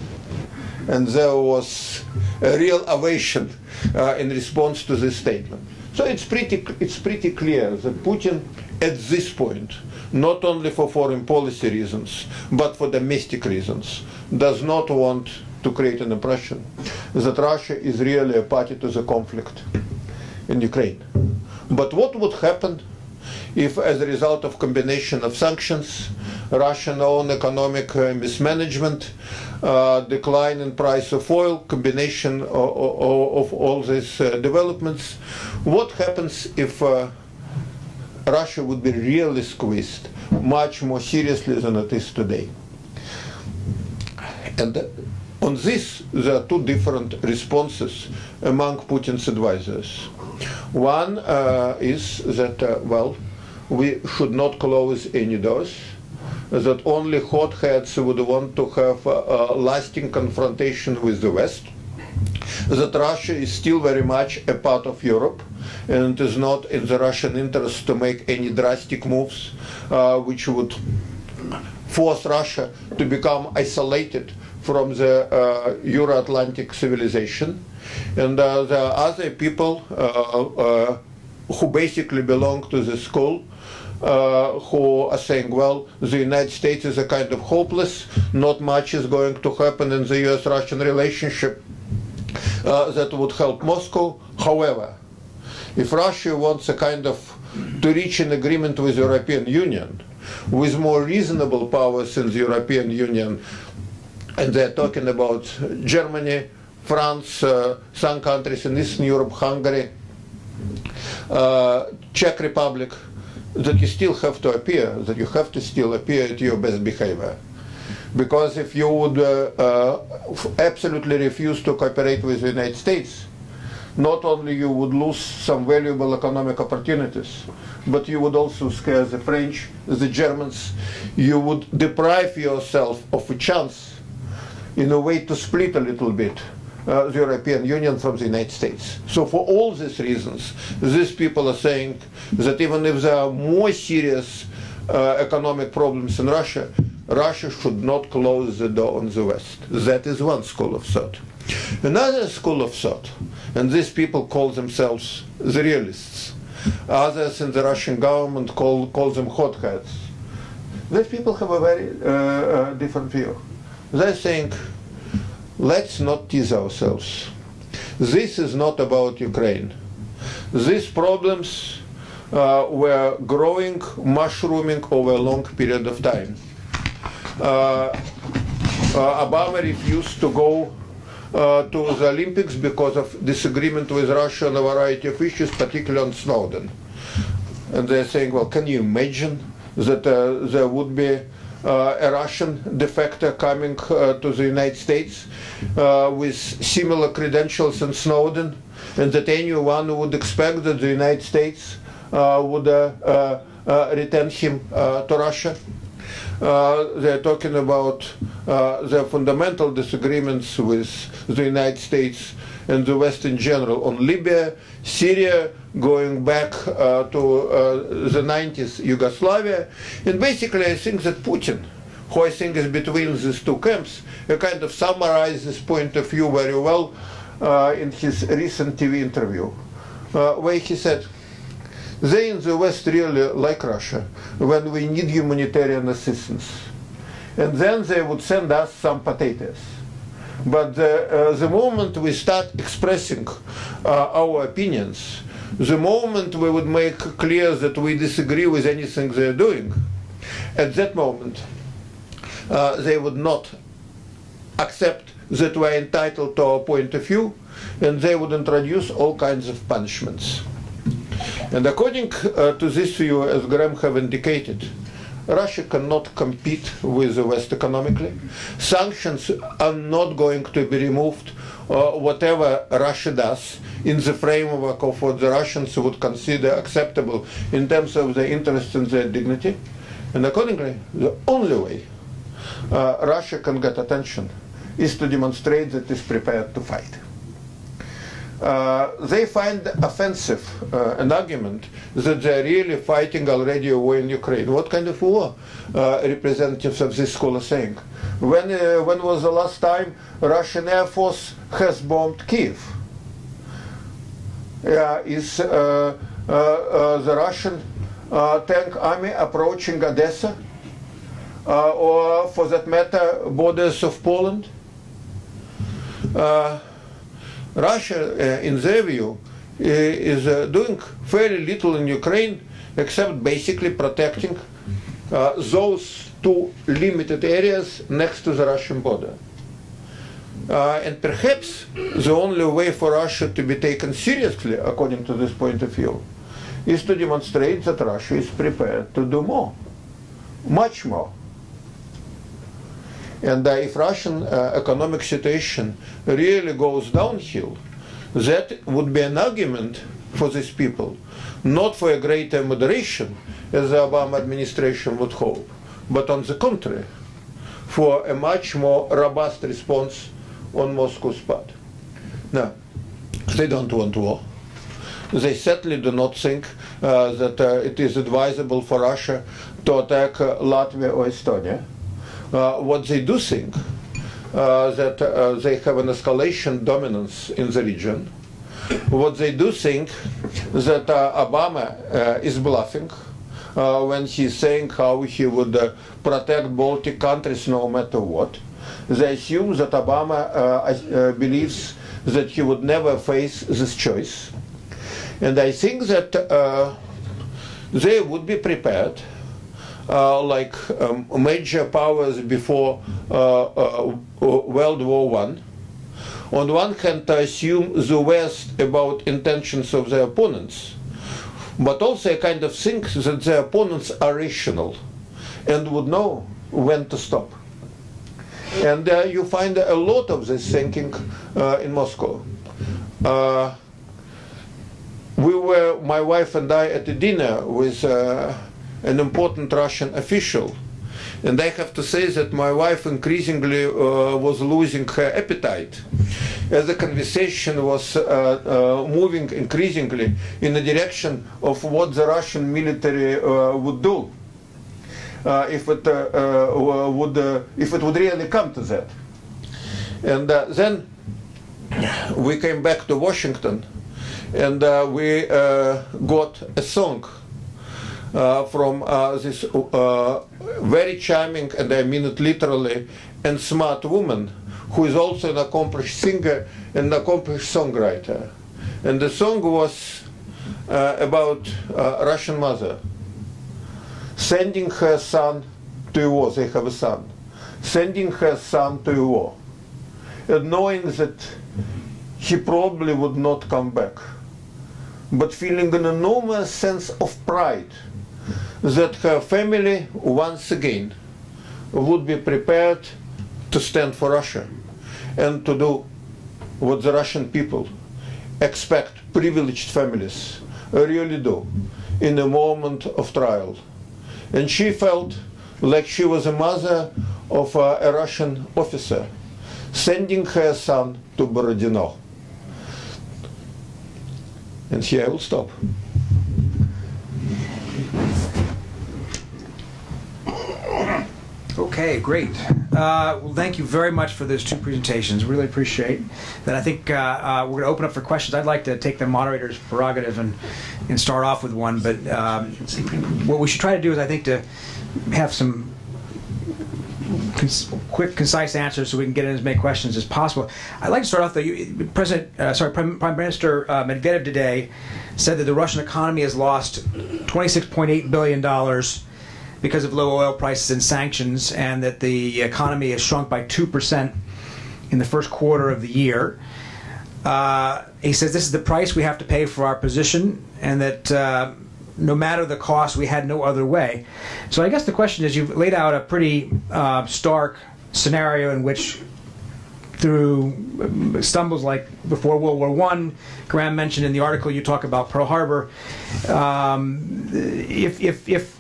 And there was a real ovation uh, in response to this statement. So it's pretty, it's pretty clear that Putin, at this point, not only for foreign policy reasons, but for domestic reasons, does not want to create an impression that Russia is really a party to the conflict in Ukraine. But what would happen if, as a result of combination of sanctions, Russian own economic uh, mismanagement, uh, decline in price of oil, combination of, of, of all these uh, developments, what happens if uh, Russia would be really squeezed much more seriously than it is today? And on this, there are two different responses among Putin's advisors. One uh, is that, uh, well, we should not close any doors, that only hotheads would want to have a, lasting confrontation with the West, that Russia is still very much a part of Europe, and it is not in the Russian interest to make any drastic moves uh, which would force Russia to become isolated from the uh, Euro-Atlantic civilization. And uh, there are other people uh, uh, who basically belong to the school uh, who are saying, well, the United States is a kind of hopeless, not much is going to happen in the US-Russian relationship uh, that would help Moscow. However, if Russia wants a kind of to reach an agreement with the European Union, with more reasonable powers in the European Union, and they're talking about Germany, France, uh, some countries in Eastern Europe, Hungary, uh, Czech Republic, that you still have to appear, that you have to still appear at your best behavior. Because if you would uh, uh, absolutely refuse to cooperate with the United States, not only you would lose some valuable economic opportunities, but you would also scare the French, the Germans. You would deprive yourself of a chance, in a way, to split a little bit uh, the European Union from the United States. So for all these reasons, these people are saying that even if there are more serious uh, economic problems in Russia, Russia should not close the door on the West. That is one school of thought. Another school of thought, and these people call themselves the realists. Others in the Russian government call, call them hotheads. These people have a very uh, uh, different view. They think, let's not tease ourselves. This is not about Ukraine. These problems uh, were growing, mushrooming over a long period of time. Uh, uh, Obama refused to go uh, to the Olympics because of disagreement with Russia on a variety of issues, particularly on Snowden. And they're saying, well, can you imagine that uh, there would be a Russian defector coming uh, to the United States uh, with similar credentials in Snowden, and that anyone would expect that the United States uh, would return him to Russia? Uh, they're talking about uh, their fundamental disagreements with the United States and the West in general on Libya, Syria, going back uh, to uh, the 90s, Yugoslavia. And basically, I think that Putin, who I think is between these two camps, kind of summarized this point of view very well uh, in his recent TV interview, uh, where he said, they in the West really like Russia when we need humanitarian assistance. And then they would send us some potatoes. But the, uh, the moment we start expressing uh, our opinions, the moment we would make clear that we disagree with anything they're doing, at that moment, uh, they would not accept that we're entitled to our point of view, and they would introduce all kinds of punishments. And according uh, to this view, as Graham have indicated, Russia cannot compete with the West economically. Sanctions are not going to be removed, uh, whatever Russia does, in the framework of what the Russians would consider acceptable in terms of their interests and their dignity. And accordingly, the only way uh, Russia can get attention is to demonstrate that it is prepared to fight. Uh, they find offensive uh, an argument that they're really fighting already a war in Ukraine. What kind of war uh, representatives of this school are saying? When, uh, when was the last time Russian Air Force has bombed Kiev? is uh, the Russian tank army approaching Odessa? or, for that matter, borders of Poland? Russia, uh, in their view, is uh, doing fairly little in Ukraine except basically protecting uh, those two limited areas next to the Russian border. Uh, and perhaps the only way for Russia to be taken seriously, according to this point of view, is to demonstrate that Russia is prepared to do more, much more. And uh, if Russian uh, economic situation really goes downhill, that would be an argument for these people, not for a greater moderation, as the Obama administration would hope, but on the contrary, for a much more robust response on Moscow's part. Now, they don't want war. They certainly do not think uh, that uh, it is advisable for Russia to attack uh, Latvia or Estonia. Uh, what they do think uh, that uh, they have an escalation dominance in the region. What they do think that Obama is bluffing when he's saying how he would protect Baltic countries no matter what. They assume that Obama believes that he would never face this choice. And I think that uh, they would be prepared, uh, like um, major powers before uh, uh World War One. On one hand, to assume the West about intentions of their opponents, but also I kind of think that their opponents are rational and would know when to stop. And uh, you find a lot of this thinking uh, in Moscow we were, my wife and I, at a dinner with uh, an important Russian official. And I have to say that my wife increasingly uh, was losing her appetite as the conversation was uh, uh moving increasingly in the direction of what the Russian military uh, would do uh, if it would if it would really come to that. And then we came back to Washington and uh, we uh, got a song uh, from this very charming, and I mean it literally, and smart woman who is also an accomplished singer and an accomplished songwriter. And the song was uh, about uh, Russian mother sending her son to war. They have a son. Sending her son to war, and knowing that he probably would not come back but feeling an enormous sense of pride that her family once again would be prepared to stand for Russia and to do what the Russian people expect privileged families really do in a moment of trial. And she felt like she was a mother of a Russian officer sending her son to Borodino. And here I will stop. Okay, great. Uh, well, thank you very much for those two presentations. Really appreciate that. I think uh, uh, we're going to open up for questions. I'd like to take the moderator's prerogative and, and start off with one, but um, what we should try to do is, I think, to have some quick, concise answers so we can get in as many questions as possible. I'd like to start off though. You, President, uh, sorry, Prime, Prime Minister uh, Medvedev today said that the Russian economy has lost 26.8 billion dollars because of low oil prices and sanctions, and that the economy has shrunk by two percent in the first quarter of the year. Uh, he says this is the price we have to pay for our position, and that uh, no matter the cost, we had no other way. So I guess the question is, you've laid out a pretty uh, stark scenario in which through stumbles like before World War One, Graham mentioned in the article you talk about Pearl Harbor. Um, if, if, if,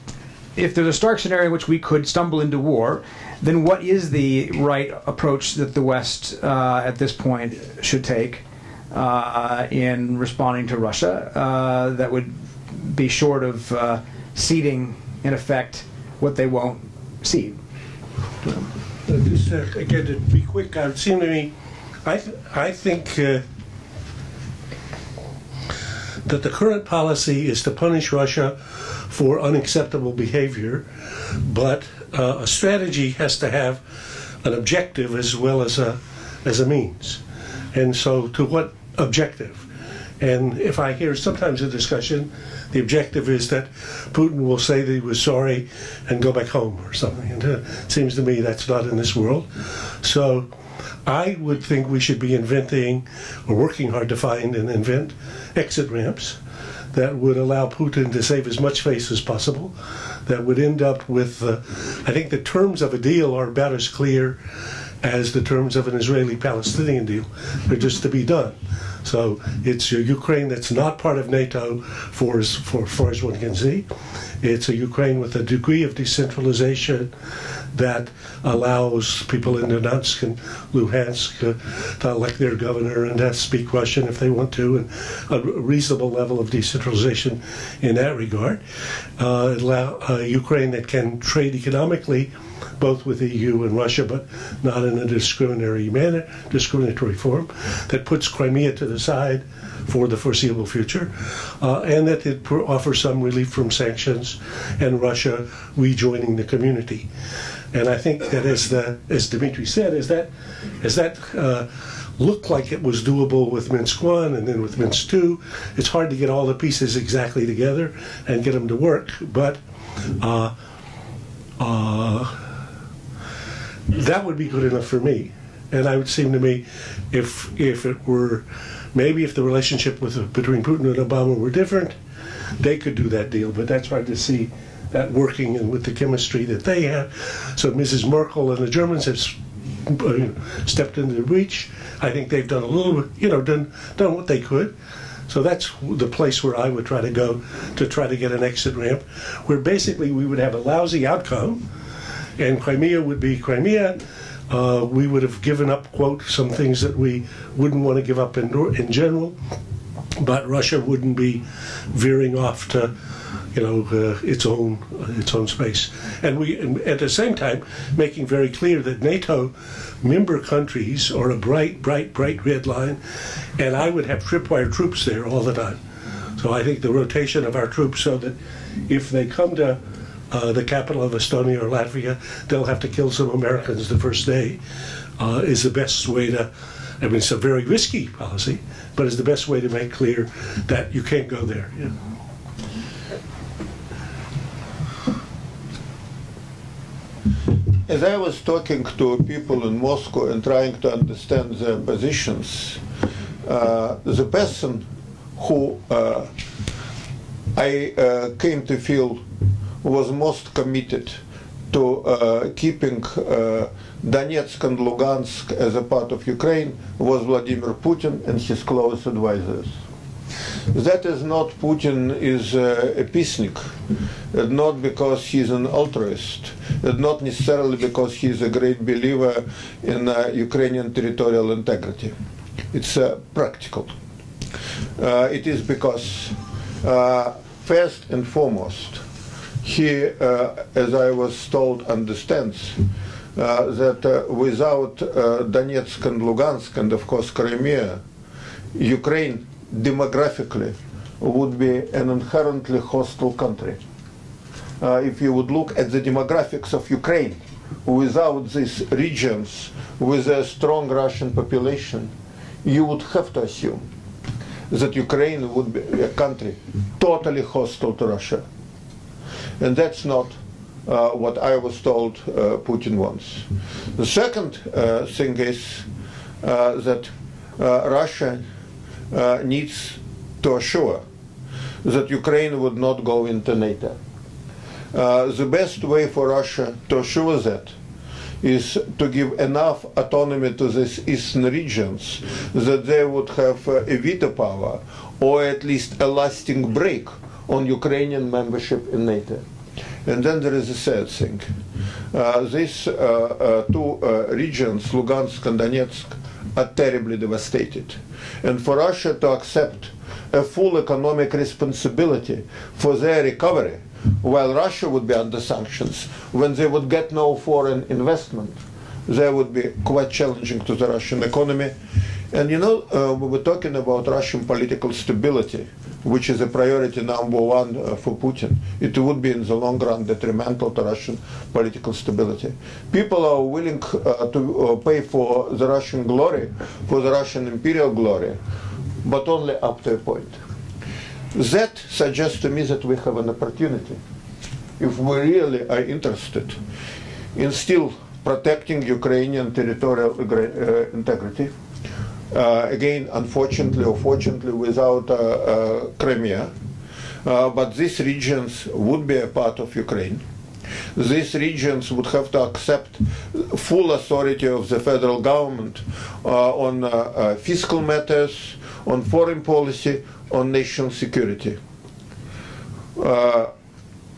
if there's a stark scenario in which we could stumble into war, then what is the right approach that the West uh, at this point should take uh, in responding to Russia uh, that would be short of uh, ceding, in effect, what they won't cede. Just uh, again to be quick, it seemed to me, I th I think uh, that the current policy is to punish Russia for unacceptable behavior, but uh, a strategy has to have an objective as well as a as a means. And so, to what objective? And if I hear sometimes a discussion, the objective is that Putin will say that he was sorry and go back home or something. And uh, it seems to me that's not in this world. So I would think we should be inventing or working hard to find and invent exit ramps that would allow Putin to save as much face as possible, that would end up with, uh, I think the terms of a deal are about as clear as the terms of an Israeli Palestinian deal. They're just to be done. So it's a Ukraine that's not part of NATO for as, for, far as one can see. It's a Ukraine with a degree of decentralization that allows people in Donetsk and Luhansk uh, to elect their governor and to speak Russian if they want to, and a reasonable level of decentralization in that regard. Uh, allow uh, Ukraine that can trade economically both with the EU and Russia, but not in a discriminatory manner, discriminatory form, that puts Crimea to the side for the foreseeable future, uh, and that it offers some relief from sanctions and Russia rejoining the community. And I think that, as the as Dimitri said, as that as that uh, looked like it was doable with Minsk one and then with Minsk two, it's hard to get all the pieces exactly together and get them to work, but. Uh, uh, that would be good enough for me. And I would seem to me, if if it were, maybe if the relationship with between Putin and Obama were different, they could do that deal. But that's hard to see that working and with the chemistry that they have. So Mrs. Merkel and the Germans have uh, stepped into the breach. I think they've done a little, you know, done done what they could. So that's the place where I would try to go to try to get an exit ramp, where basically we would have a lousy outcome and Crimea would be Crimea. Uh, we would have given up, quote, some things that we wouldn't want to give up in, in general, but Russia wouldn't be veering off to, you know, uh, its own its own space. And we, at the same time, making very clear that NATO member countries are a bright, bright, bright red line, and I would have tripwire troops there all the time. So I think the rotation of our troops, so that if they come to uh, the capital of Estonia or Latvia, they'll have to kill some Americans the first day, uh, is the best way to. I mean, it's a very risky policy, but it's the best way to make clear that you can't go there. As I was talking to people in Moscow and trying to understand their positions, uh, the person who uh, I uh, came to feel was most committed to uh, keeping uh, Donetsk and Lugansk as a part of Ukraine was Vladimir Putin and his close advisors. That is not Putin is uh, a peacenik, not because he's an altruist, not necessarily because he's a great believer in uh, Ukrainian territorial integrity. It's uh, practical. It is because, first and foremost, he, uh, as I was told, understands uh, that uh, without Donetsk and Lugansk and of course Crimea, Ukraine demographically would be an inherently hostile country. Uh, if you would look at the demographics of Ukraine, without these regions with a strong Russian population, you would have to assume that Ukraine would be a country totally hostile to Russia. And that's not uh, what I was told uh, Putin wants. The second uh, thing is uh, that uh, Russia uh, needs to assure that Ukraine would not go into NATO. the best way for Russia to assure that is to give enough autonomy to these eastern regions that they would have a veto power or at least a lasting break on Ukrainian membership in NATO. And then there is a third thing. Uh, these uh, uh, two uh, regions, Lugansk and Donetsk, are terribly devastated. And for Russia to accept a full economic responsibility for their recovery, while Russia would be under sanctions, when they would get no foreign investment, that would be quite challenging to the Russian economy. And you know, uh, we were talking about Russian political stability which is a priority number one uh, for Putin, it would be in the long run detrimental to Russian political stability. People are willing uh, to uh, pay for the Russian glory, for the Russian imperial glory, but only up to a point. That suggests to me that we have an opportunity, if we really are interested in still protecting Ukrainian territorial uh, integrity. Uh, again, unfortunately or fortunately, without uh, uh Crimea, uh, but these regions would be a part of Ukraine. These regions would have to accept full authority of the federal government on fiscal matters, on foreign policy, on national security. Uh,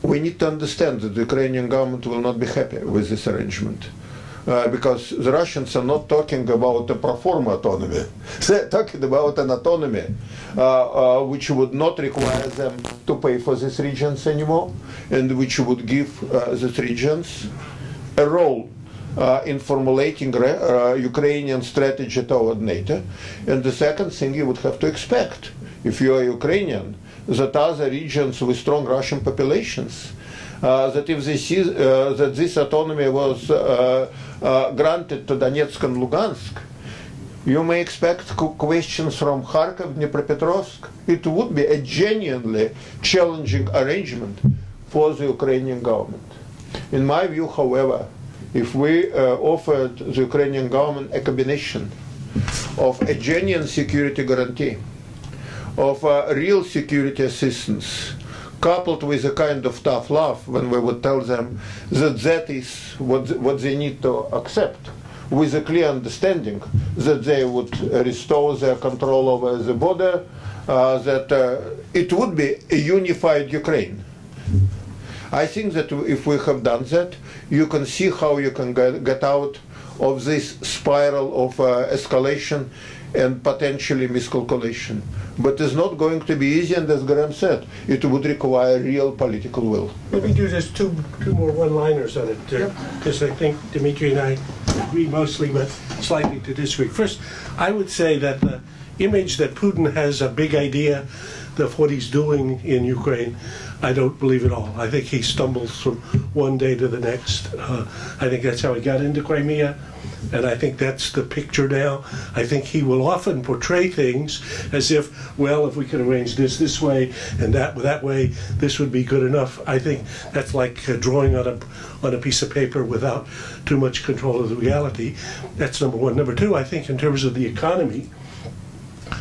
we need to understand that the Ukrainian government will not be happy with this arrangement. Uh, because the Russians are not talking about a pro forma autonomy. [laughs] They're talking about an autonomy uh, uh, which would not require them to pay for these regions anymore and which would give uh, these regions a role uh, in formulating Ukrainian strategy toward NATO. And the second thing you would have to expect if you are Ukrainian, that other regions with strong Russian populations, uh, that if they see uh, that this autonomy was uh granted to Donetsk and Lugansk, you may expect questions from Kharkov, Dnipropetrovsk. It would be a genuinely challenging arrangement for the Ukrainian government. In my view, however, if we uh, offered the Ukrainian government a combination of a genuine security guarantee of uh, real security assistance coupled with a kind of tough love when we would tell them that that is what, what they need to accept with a clear understanding that they would restore their control over the border, uh, that uh, it would be a unified Ukraine. I think that if we have done that, you can see how you can get, get out of this spiral of uh, escalation and potentially miscalculation. But it's not going to be easy, and as Graham said, it would require real political will. Let me do just two, two more one-liners on it, because yep. I think Dimitri and I agree mostly, but slightly to disagree. First, I would say that the image that Putin has a big idea of what he's doing in Ukraine, I don't believe at all. I think he stumbles from one day to the next. Uh, I think that's how he got into Crimea, and I think that's the picture now. I think he will often portray things as if, well, if we could arrange this this way and that that way, this would be good enough. I think that's like uh, drawing on a on a piece of paper without too much control of the reality. That's number one. Number two, I think in terms of the economy.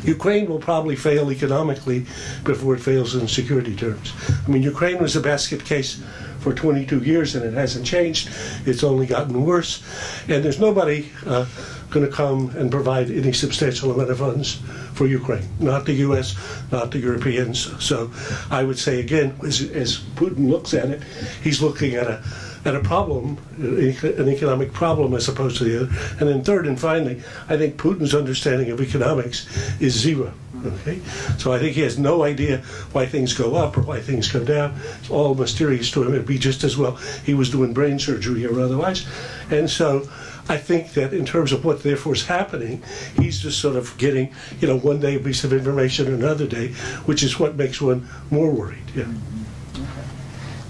Ukraine will probably fail economically before it fails in security terms. I mean, Ukraine was a basket case for 22 years and it hasn't changed. It's only gotten worse. And there's nobody uh, going to come and provide any substantial amount of funds for Ukraine. Not the U.S., not the Europeans. So I would say, again, as, as Putin looks at it, he's looking at a at a problem, an economic problem as opposed to the other. And then third and finally, I think Putin's understanding of economics is zero. Okay, so I think he has no idea why things go up or why things come down. It's all mysterious to him. It'd be just as well he was doing brain surgery or otherwise. And so I think that in terms of what therefore is happening, he's just sort of getting, you know, one day a piece of information, another day, which is what makes one more worried. Yeah.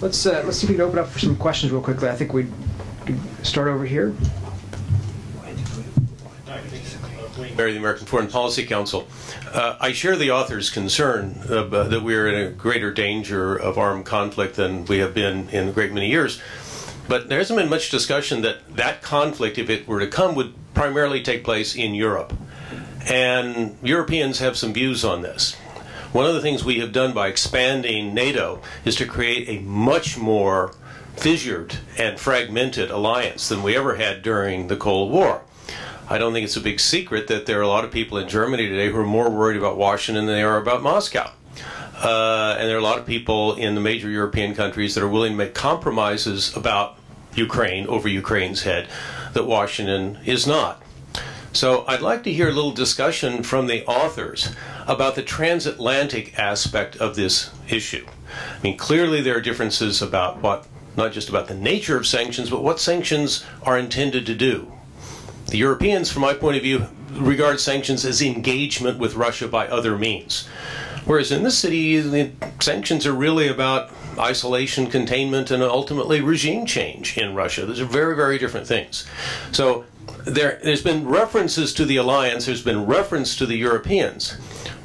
Let's uh, let's see if we can open up for some questions real quickly. I think we start over here. Barry, the American Foreign Policy Council. Uh, I share the author's concern uh, that we're in a greater danger of armed conflict than we have been in a great many years. But there hasn't been much discussion that that conflict, if it were to come, would primarily take place in Europe. And Europeans have some views on this. One of the things we have done by expanding NATO is to create a much more fissured and fragmented alliance than we ever had during the Cold War. I don't think it's a big secret that there are a lot of people in Germany today who are more worried about Washington than they are about Moscow. Uh, and there are a lot of people in the major European countries that are willing to make compromises about Ukraine over Ukraine's head that Washington is not. So I'd like to hear a little discussion from the authors about the transatlantic aspect of this issue. I mean, clearly there are differences about what, not just about the nature of sanctions, but what sanctions are intended to do. The Europeans, from my point of view, regard sanctions as engagement with Russia by other means. Whereas in this city, the sanctions are really about isolation, containment, and ultimately regime change in Russia. Those are very, very different things. So there there, has been references to the alliance, there's been reference to the Europeans.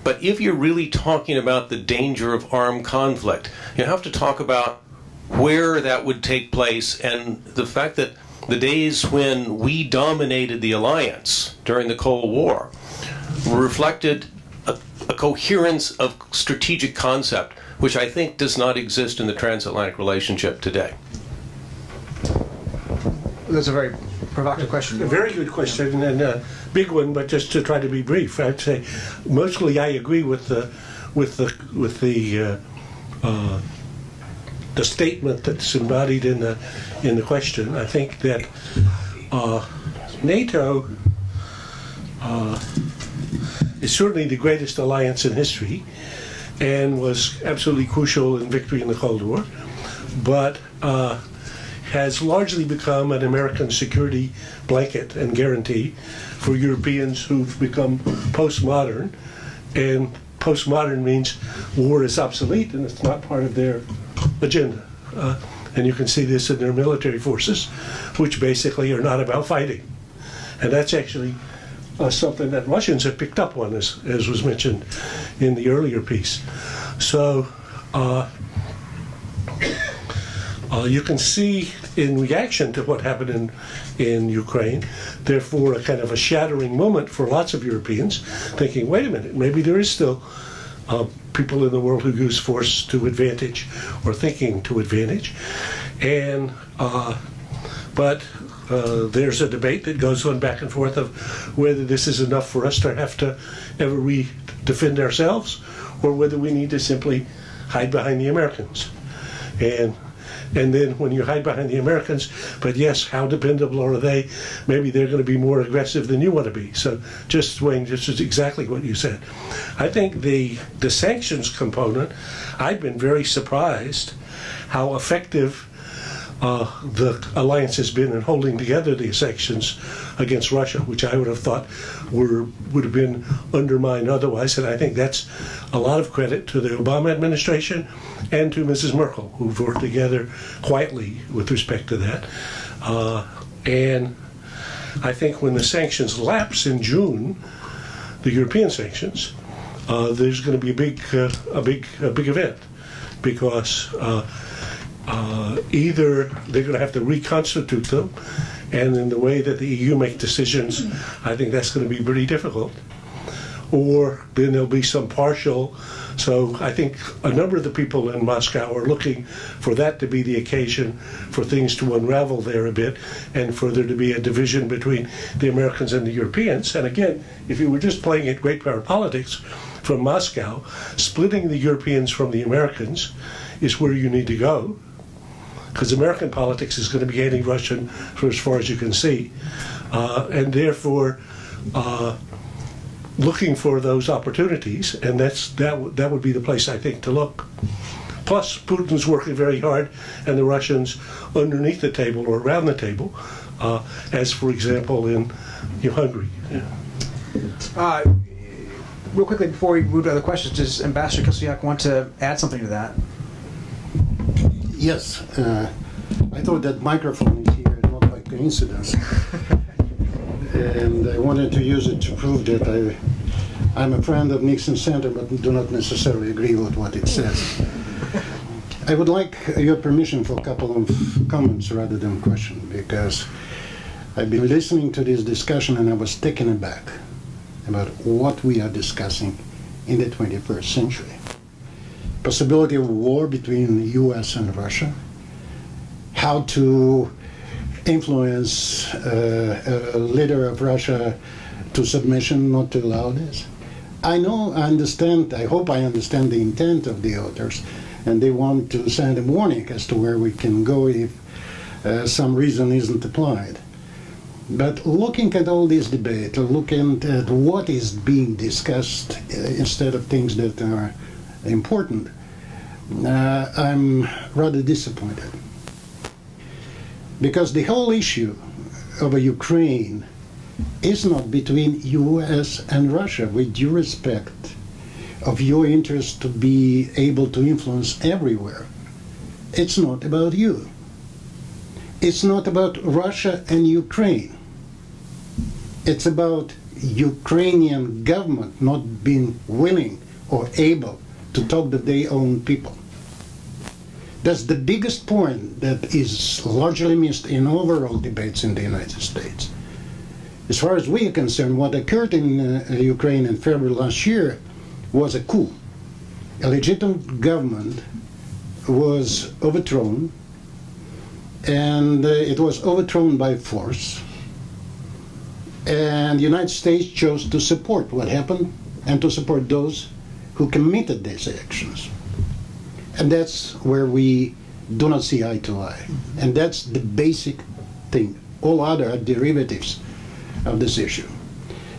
But if you're really talking about the danger of armed conflict, you have to talk about where that would take place and the fact that the days when we dominated the alliance during the Cold War reflected a, a coherence of strategic concept, which I think does not exist in the transatlantic relationship today. That's a very provocative question. A very good question and a big one, but just to try to be brief, I'd say mostly I agree with the with the with the uh, uh, the statement that's embodied in the in the question. I think that uh, NATO uh, is certainly the greatest alliance in history and was absolutely crucial in victory in the Cold War, but uh, has largely become an American security blanket and guarantee for Europeans who've become postmodern. And postmodern means war is obsolete and it's not part of their agenda. Uh, and you can see this in their military forces, which basically are not about fighting. And that's actually uh, something that Russians have picked up on, as, as was mentioned in the earlier piece. So uh, uh, you can see in reaction to what happened in, in Ukraine, therefore, a kind of a shattering moment for lots of Europeans, thinking, wait a minute, maybe there is still uh, people in the world who use force to advantage or thinking to advantage. And, uh, but uh, there's a debate that goes on back and forth of whether this is enough for us to have to ever re defend ourselves or whether we need to simply hide behind the Americans. And and then when you hide behind the Americans, but yes, how dependable are they? Maybe they're going to be more aggressive than you want to be. So just Wayne, this is exactly what you said. I think the the sanctions component, I've been very surprised how effective uh, the alliance has been in holding together the sanctions against Russia, which I would have thought were would have been undermined otherwise. And I think that's a lot of credit to the Obama administration and to Mrs. Merkel, who've worked together quietly with respect to that. Uh, and I think when the sanctions lapse in June, the European sanctions, uh, there's going to be a big, uh, a big, a big event because uh, either they're going to have to reconstitute them, and in the way that the EU make decisions, I think that's going to be pretty difficult. Or then there'll be some partial. So I think a number of the people in Moscow are looking for that to be the occasion for things to unravel there a bit, and for there to be a division between the Americans and the Europeans. And again, if you were just playing at great power politics from Moscow, splitting the Europeans from the Americans is where you need to go because American politics is going to be anti-Russian for as far as you can see, uh, and therefore uh, looking for those opportunities, and that's that. That would be the place I think to look. Plus, Putin's working very hard, and the Russians underneath the table or around the table, uh, as for example in you know, Hungary. Uh, real quickly before we move to other questions, does Ambassador Kislyak want to add something to that? Yes, uh, I thought that microphone is here not by coincidence. [laughs] and I wanted to use it to prove that I, I'm a friend of Nixon Center, but do not necessarily agree with what it says. I would like your permission for a couple of comments rather than question, because I've been listening to this discussion and I was taken aback about what we are discussing in the 21st century possibility of war between the U.S. and Russia, how to influence uh, a leader of Russia to submission, not to allow this. I know, I understand, I hope I understand the intent of the authors, and they want to send a warning as to where we can go if uh, some reason isn't applied. But looking at all this debate, looking at what is being discussed uh, instead of things that are important, uh, I'm rather disappointed. Because the whole issue of Ukraine is not between US and Russia, with due respect of your interest to be able to influence everywhere. It's not about you. It's not about Russia and Ukraine. It's about Ukrainian government not being willing or able to talk to their own people. That's the biggest point that is largely missed in overall debates in the United States. As far as we are concerned, what occurred in uh, Ukraine in February last year was a coup. A legitimate government was overthrown, and uh, it was overthrown by force. And the United States chose to support what happened and to support those who committed these actions. And that's where we do not see eye to eye. And that's the basic thing. All other are derivatives of this issue.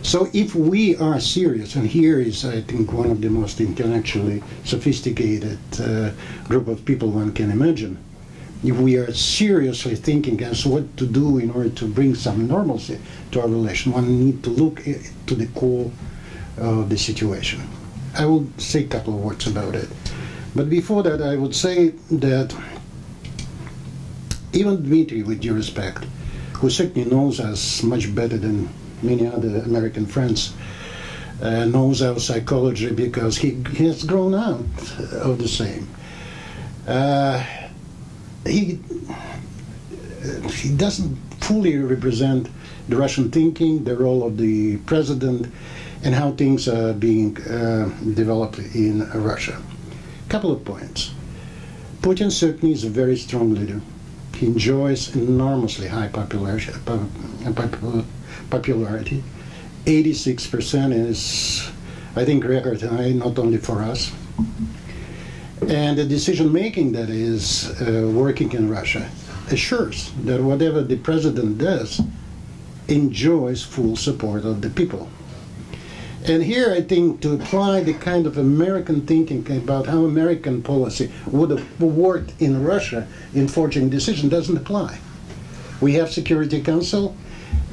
So if we are serious, and here is, I think, one of the most intellectually sophisticated uh, group of people one can imagine, if we are seriously thinking as what to do in order to bring some normalcy to our relation, one need to look to the core of the situation. I will say a couple of words about it. But before that, I would say that even Dmitry, with due respect, who certainly knows us much better than many other American friends, uh, knows our psychology because he, he has grown out of the same. Uh, he, he doesn't fully represent the Russian thinking, the role of the president, and how things are being uh, developed in Russia. A couple of points. Putin certainly is a very strong leader. He enjoys enormously high popularity. popularity. 86% is, I think, record high, not only for us. And the decision making that is uh, working in Russia assures that whatever the president does enjoys full support of the people. And here I think to apply the kind of American thinking about how American policy would have worked in Russia in forging decision doesn't apply. We have Security Council,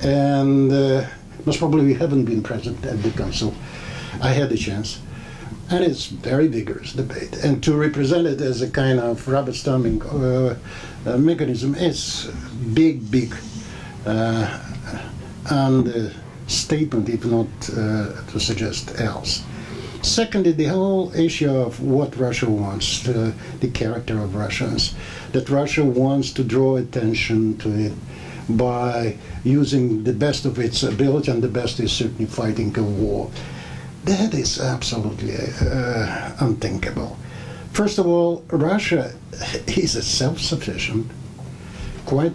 and uh, most probably we haven't been present at the council. I had the chance. And it's very vigorous debate. And to represent it as a kind of rubber stamping uh, uh, mechanism is big, big uh, understatement, if not uh, to suggest else. Secondly, the whole issue of what Russia wants, uh, the character of Russians, that Russia wants to draw attention to it by using the best of its ability, and the best is certainly fighting a war. That is absolutely uh, unthinkable. First of all, Russia is a self sufficient, quite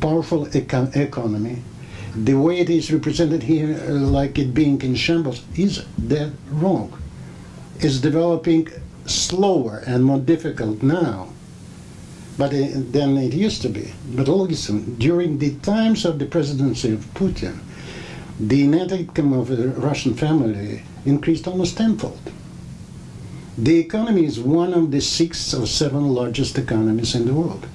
powerful econ- economy. The way it is represented here, uh, like it being in shambles, is dead wrong. It's developing slower and more difficult now but it, uh, than it used to be. But listen, during the times of the presidency of Putin, the net income of the Russian family increased almost tenfold. The economy is one of the six or seven largest economies in the world.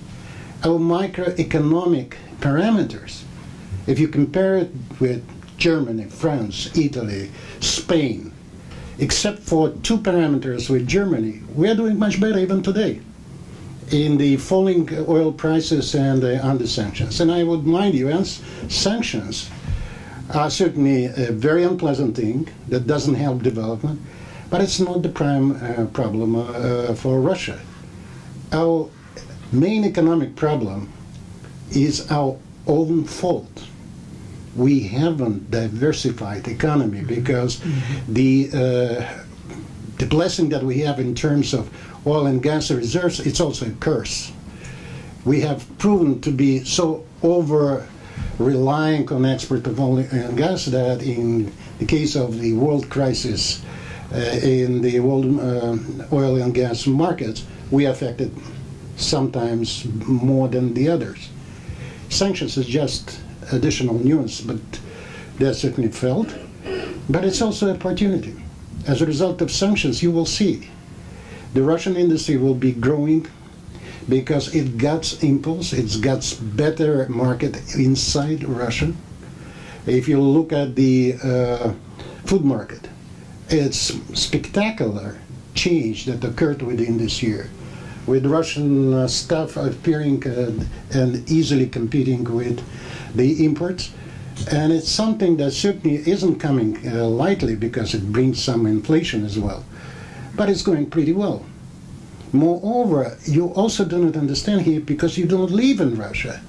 Our microeconomic parameters, if you compare it with Germany, France, Italy, Spain, except for two parameters with Germany, we are doing much better even today in the falling oil prices and uh, under sanctions. And I would mind you, sanctions are certainly a very unpleasant thing that doesn't help development, but it's not the prime uh, problem uh, for Russia. Our main economic problem is our own fault. We haven't diversified economy because mm-hmm. the uh, the blessing that we have in terms of oil and gas reserves, it's also a curse. We have proven to be so over relying on export of oil and gas that in the case of the world crisis uh, in the world uh, oil and gas markets, we affected sometimes more than the others. Sanctions is just additional nuance, but they're certainly felt. But it's also an opportunity. As a result of sanctions, you will see the Russian industry will be growing because it gets impulse, it gets better market inside Russia. If you look at the uh, food market, it's spectacular change that occurred within this year, with Russian uh, stuff appearing uh, and easily competing with the imports. And it's something that certainly isn't coming uh, lightly because it brings some inflation as well. But it's going pretty well. Moreover, you also do not understand here because you don't live in Russia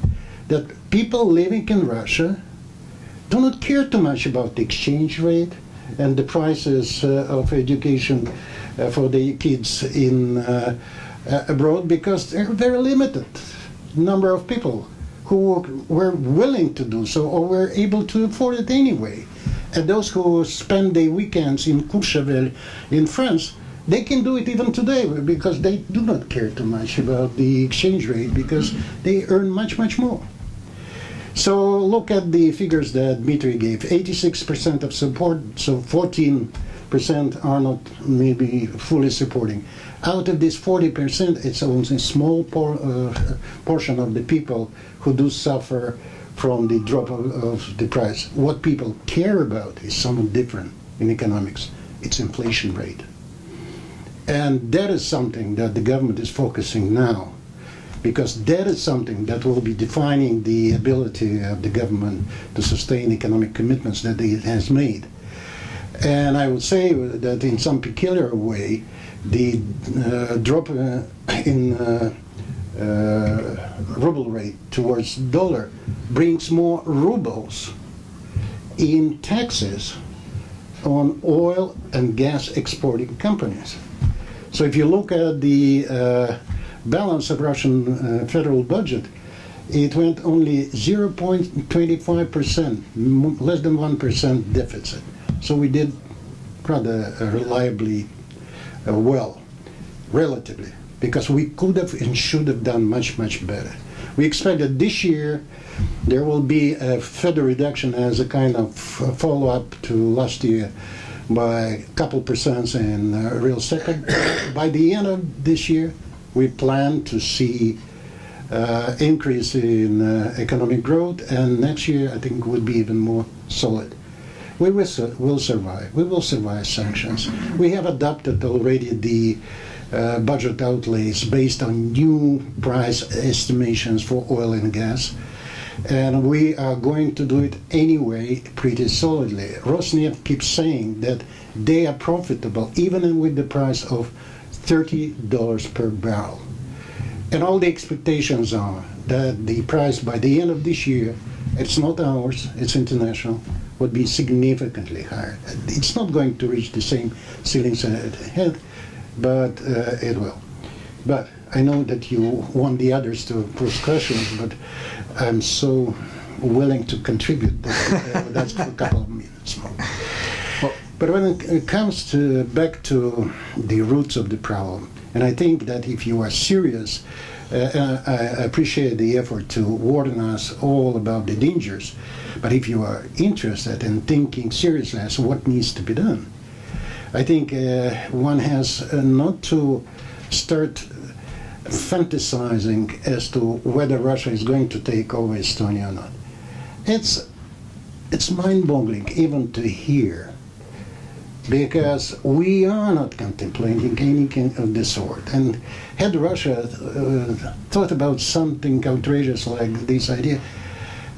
that people living in Russia do not care too much about the exchange rate and the prices uh, of education uh, for the kids in uh, abroad because they're very limited number of people who were willing to do so or were able to afford it anyway. And those who spend their weekends in Courchevel in France, they can do it even today because they do not care too much about the exchange rate because they earn much, much more. So look at the figures that Dmitry gave. 86% of support, so 14% are not maybe fully supporting. Out of this 40%, it's only a small por uh, portion of the people who do suffer from the drop of, of the price. What people care about is somewhat different in economics. It's inflation rate. And that is something that the government is focusing now because that is something that will be defining the ability of the government to sustain economic commitments that it has made. And I would say that in some peculiar way, the uh, drop uh, in uh, ruble rate towards dollar brings more rubles in taxes on oil and gas exporting companies. So if you look at the uh, balance of Russian uh, federal budget, it went only 0.25%, less than 1% deficit. So we did rather reliably well, relatively, because we could have and should have done much, much better. We expect that this year there will be a further reduction as a kind of follow-up to last year by a couple percent in uh, real estate. By the end of this year, we plan to see uh, increase in uh, economic growth, and next year I think would be even more solid. We will, will survive. We will survive sanctions. We have adopted already the uh, budget outlays based on new price estimations for oil and gas. And we are going to do it anyway pretty solidly. Rosneft keeps saying that they are profitable even with the price of $30 per barrel. And all the expectations are that the price by the end of this year, it's not ours, it's international, would be significantly higher. It's not going to reach the same ceilings ahead, but uh, it will. But I know that you want the others to pose questions, but I'm so willing to contribute that uh, that's for a couple of minutes more. But when it comes to back to the roots of the problem, and I think that if you are serious, uh, uh, I appreciate the effort to warn us all about the dangers. But if you are interested in thinking seriously as what needs to be done, I think uh, one has uh, not to start fantasizing as to whether Russia is going to take over Estonia or not. It's it's mind-boggling even to hear because we are not contemplating anything of this sort. And had Russia uh, thought about something outrageous like this idea,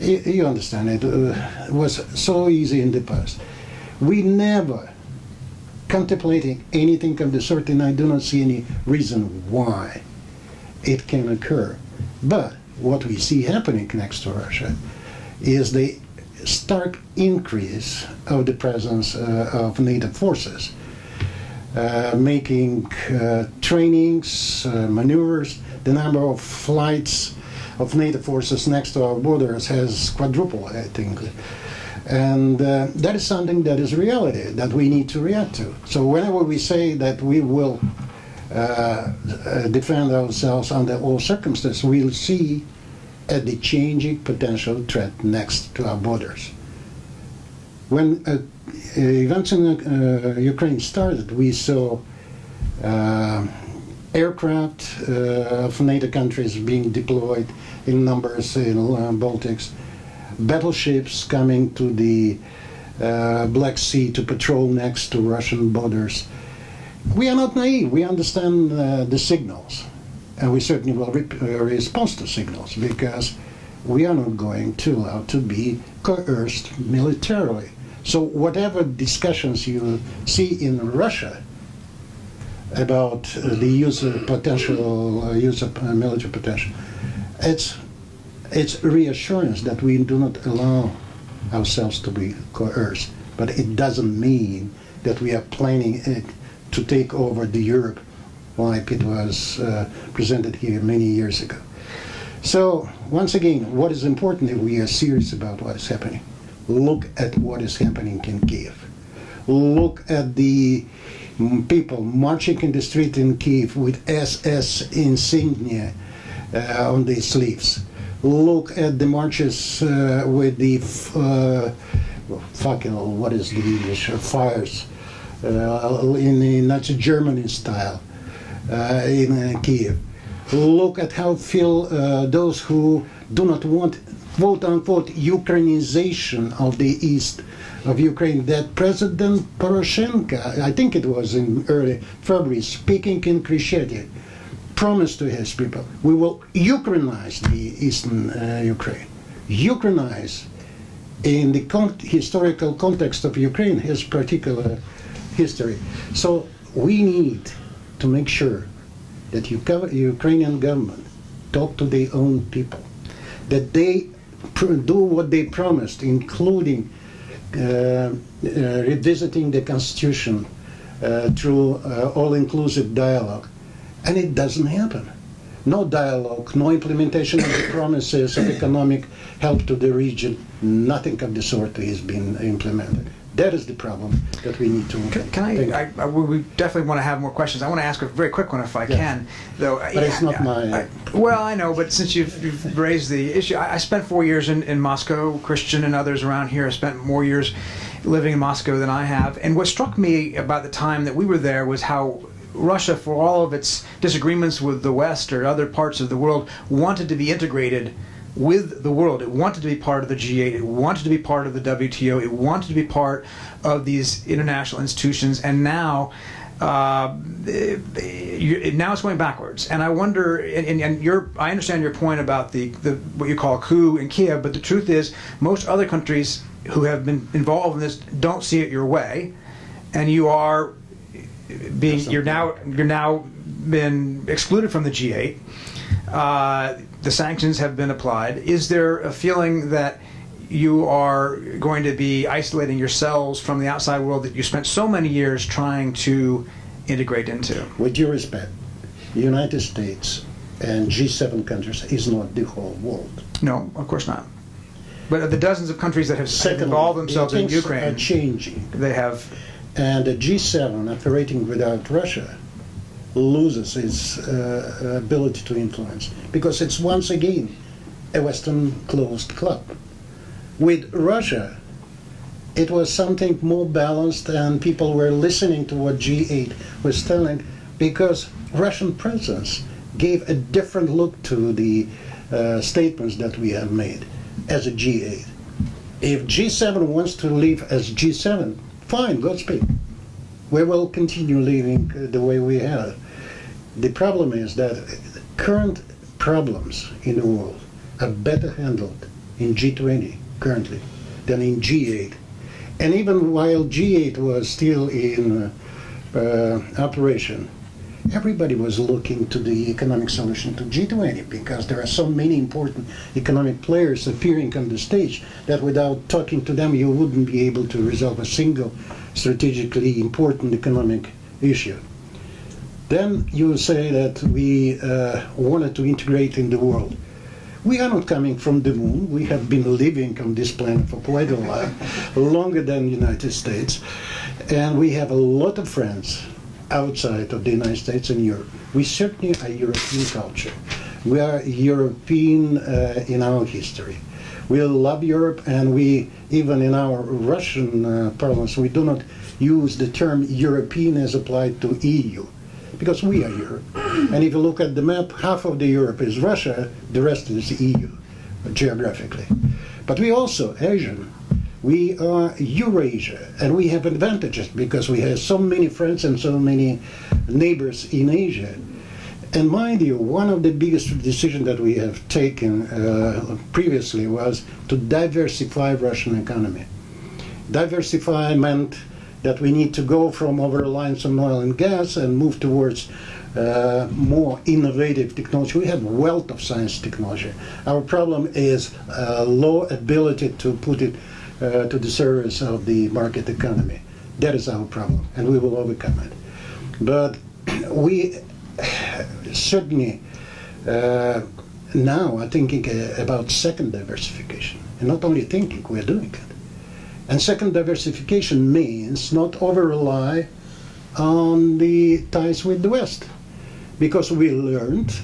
you, understand it, uh, was so easy in the past. We never contemplating anything of the sort, and I do not see any reason why it can occur. But what we see happening next to Russia is the stark increase of the presence uh, of NATO forces, uh, making uh, trainings, uh, maneuvers, the number of flights of NATO forces next to our borders has quadrupled, I think. And uh, that is something that is reality that we need to react to. So whenever we say that we will uh, defend ourselves under all circumstances, we'll see at the changing potential threat next to our borders. When uh, events in uh, Ukraine started, we saw uh, aircraft uh, of NATO countries being deployed in numbers in uh, Baltics, battleships coming to the uh, Black Sea to patrol next to Russian borders. We are not naive. We understand the signals and we certainly will re uh, respond to signals because we are not going to allow to be coerced militarily. So whatever discussions you see in Russia about the use of potential uh, use of uh, military potential, it's it's reassurance that we do not allow ourselves to be coerced. But it doesn't mean that we are planning it to take over the Europe like it was uh, presented here many years ago. So once again, what is important if we are serious about what is happening? Look at what is happening in Kiev. Look at the people marching in the street in Kiev with SS insignia uh, on their sleeves. Look at the marches uh, with the uh, fucking what is the English uh, fires uh, in the Nazi Germany style in Kiev. Look at how feel those who do not want quote unquote Ukrainization of the east of Ukraine. That President Poroshenko, I think it was in early February, speaking in Khrushchev, promised to his people, we will Ukrainize the eastern uh, Ukraine. Ukrainize in the con- historical context of Ukraine, his particular history. So we need to make sure that Ukrainian government talk to their own people, that they do what they promised, including revisiting the constitution uh, through uh, all-inclusive dialogue, and it doesn't happen. No dialogue, no implementation of the promises of economic help to the region. Nothing of the sort is being implemented. That is the problem that we need to. Can, can. I, I, I? We definitely want to have more questions. I want to ask a very quick one if I Yeah. can, though. But it's not my- I- well, I know, but since you've, you've raised the issue, I, I spent four years in, in Moscow. Christian and others around here have spent more years living in Moscow than I have. And what struck me about the time that we were there was how Russia, for all of its disagreements with the West or other parts of the world, wanted to be integrated with the world. It wanted to be part of the G8. It wanted to be part of the WTO. It wanted to be part of these international institutions. And now, uh, you, now it's going backwards. And I wonder, and, and, and your, I understand your point about the, the what you call a coup in Kiev, but the truth is, most other countries who have been involved in this don't see it your way, and you are being you're now you're now been excluded from the G8. Uh, the sanctions have been applied. Is there a feeling that you are going to be isolating yourselves from the outside world that you spent so many years trying to integrate into? With due respect, the United States and G7 countries is not the whole world. No, of course not. But the dozens of countries that have Secondly, involved themselves in things are changing, they have. and the G7 operating without Russia loses its uh, ability to influence because it's once again a Western closed club. With Russia, it was something more balanced, and people were listening to what G8 was telling because Russian presence gave a different look to the uh, statements that we have made as a G8. If G7 wants to leave as G7, fine, Godspeed. We will continue living uh, the way we have. The problem is that current problems in the world are better handled in G20 currently than in G8. And even while G8 was still in uh, uh, operation, everybody was looking to the economic solution to G20 because there are so many important economic players appearing on the stage that without talking to them, you wouldn't be able to resolve a single strategically important economic issue. Then you say that we uh, wanted to integrate in the world. We are not coming from the moon. We have been living on this planet for quite a while, [laughs] longer than the United States. And we have a lot of friends outside of the United States and Europe. We certainly are European culture. We are European uh, in our history. We love Europe, and we, even in our Russian uh, parlance, we do not use the term European as applied to EU because we are Europe. And if you look at the map, half of the Europe is Russia, the rest is EU, geographically. But we also Asian. We are Eurasia, and we have advantages because we have so many friends and so many neighbors in Asia. And mind you, one of the biggest decisions that we have taken uh, previously was to diversify Russian economy. Diversify meant that we need to go from over reliance on oil and gas and move towards uh, more innovative technology. We have wealth of science technology. Our problem is uh, low ability to put it uh, to the service of the market economy. That is our problem, and we will overcome it. But [clears throat] we certainly uh, now are thinking uh, about second diversification, and not only thinking, we are doing it. And second diversification means not over rely on the ties with the West. Because we learned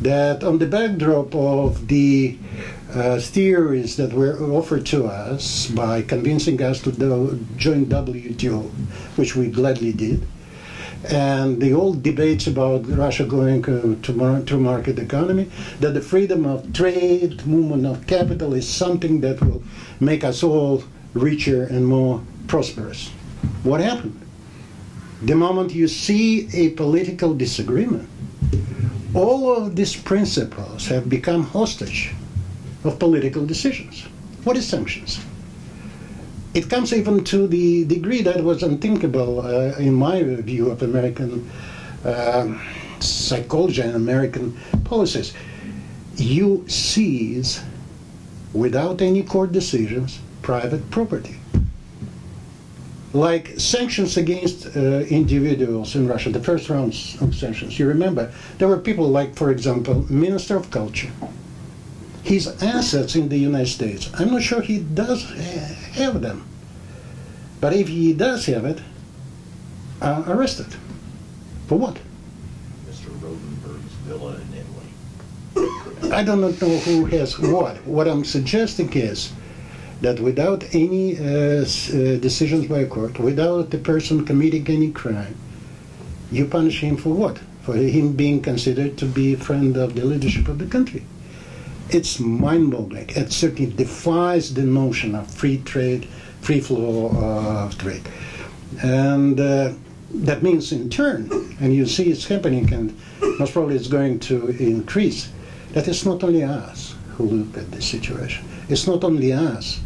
that on the backdrop of the uh, theories that were offered to us by convincing us to do, join WTO, which we gladly did, and the old debates about Russia going to market economy, that the freedom of trade, movement of capital is something that will make us all richer and more prosperous. What happened? The moment you see a political disagreement, all of these principles have become hostage of political decisions. What is sanctions? It comes even to the degree that was unthinkable uh, in my view of American uh, psychology and American policies. You seize, without any court decisions, private property. Like sanctions against uh, individuals in Russia, the first rounds of sanctions, you remember, there were people like, for example, Minister of Culture. His assets in the United States, I'm not sure he does have them. But if he does have it, uh, arrested. For what? Mr. Rotenberg's villa in Italy. I do not know who has what. What I'm suggesting is that without any uh, uh, decisions by a court, without the person committing any crime, you punish him for what? For him being considered to be a friend of the leadership of the country. It's mind-boggling. It certainly defies the notion of free trade, free flow of trade. And uh, that means in turn, and you see it's happening and most probably it's going to increase, that it's not only us who look at this situation. It's not only us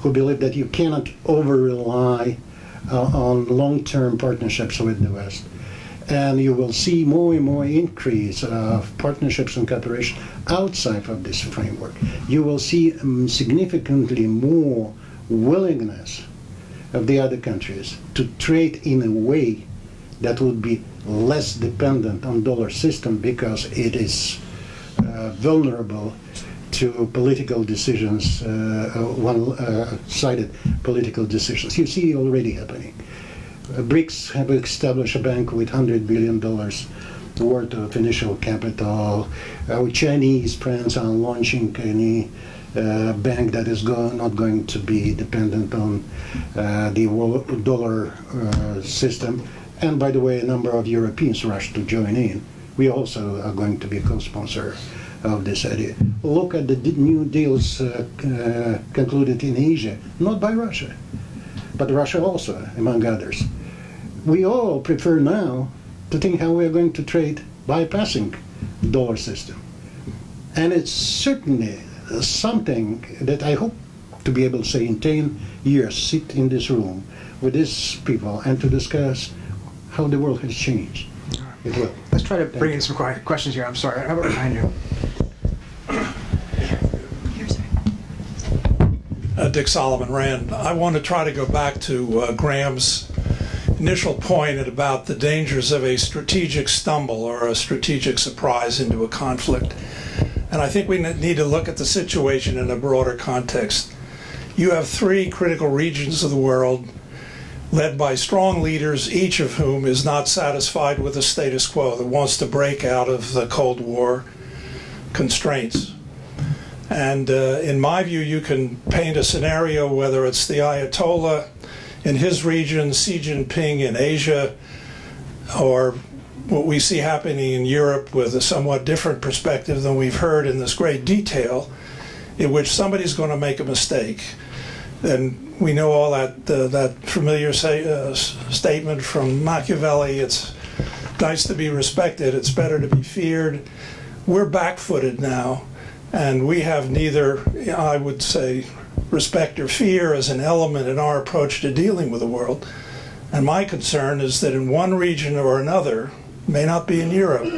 who believe that you cannot over rely uh, on long term partnerships with the West. And you will see more and more increase of partnerships and cooperation outside of this framework. You will see um, significantly more willingness of the other countries to trade in a way that would be less dependent on dollar system because it is uh, vulnerable to political decisions, uh, uh, one-sided political decisions. You see already happening. Uh, BRICS have established a bank with $100 billion worth of initial capital. Our Chinese friends are launching any uh, bank that is go- not going to be dependent on uh, the dollar uh, system. And by the way, a number of Europeans rushed to join in. We also are going to be co-sponsor of this idea. Look at the new deals uh, uh, concluded in Asia, not by Russia, but Russia also, among others. We all prefer now to think how we are going to trade bypassing the dollar system. And it's certainly something that I hope to be able to say in 10 years, sit in this room with these people and to discuss how the world has changed. It will. Let's try to bring in some questions here. I'm sorry. How about behind you? Uh, Dick Solomon Rand. I want to try to go back to uh, Graham's initial point about the dangers of a strategic stumble or a strategic surprise into a conflict. And I think we need to look at the situation in a broader context. You have three critical regions of the world led by strong leaders, each of whom is not satisfied with the status quo, that wants to break out of the Cold War constraints. And uh, in my view, you can paint a scenario whether it's the Ayatollah in his region, Xi Jinping in Asia, or what we see happening in Europe with a somewhat different perspective than we've heard in this great detail, in which somebody's going to make a mistake. And we know all that uh, that familiar say, uh, statement from Machiavelli. It's nice to be respected. It's better to be feared. We're back-footed now, and we have neither, I would say, respect or fear as an element in our approach to dealing with the world. And my concern is that in one region or another, may not be in Europe,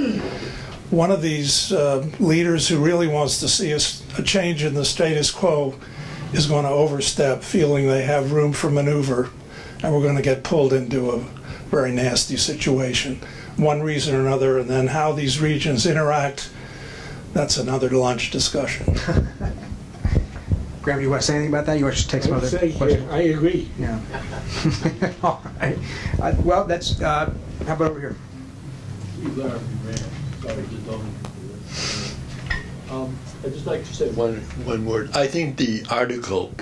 one of these uh, leaders who really wants to see a, a change in the status quo is going to overstep, feeling they have room for maneuver, and we're going to get pulled into a very nasty situation, one reason or another, and then how these regions interact. That's another lunch discussion. [laughs] Graham, you want to say anything about that? You want to take some I other say, questions? uh, I agree. Yeah. [laughs] All right. Uh, well, that's. Uh, how about over here? Um, I'd just like to say one, one word. I think the article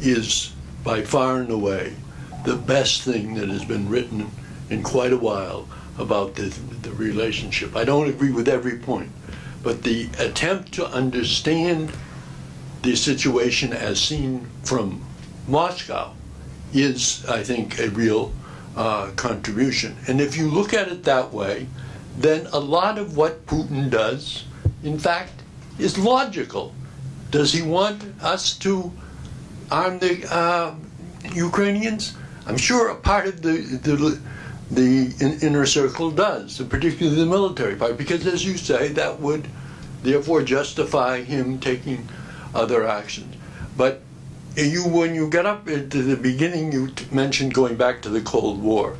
is by far and away the best thing that has been written in quite a while about the, the relationship. I don't agree with every point, but the attempt to understand the situation as seen from Moscow is, I think, a real uh, contribution. And if you look at it that way, then a lot of what Putin does, in fact, is logical. Does he want us to arm the uh, Ukrainians? I'm sure a part of the the, the in- inner circle does, particularly the military part, because as you say, that would therefore justify him taking other actions. But you, when you get up to the beginning, you mentioned going back to the Cold War.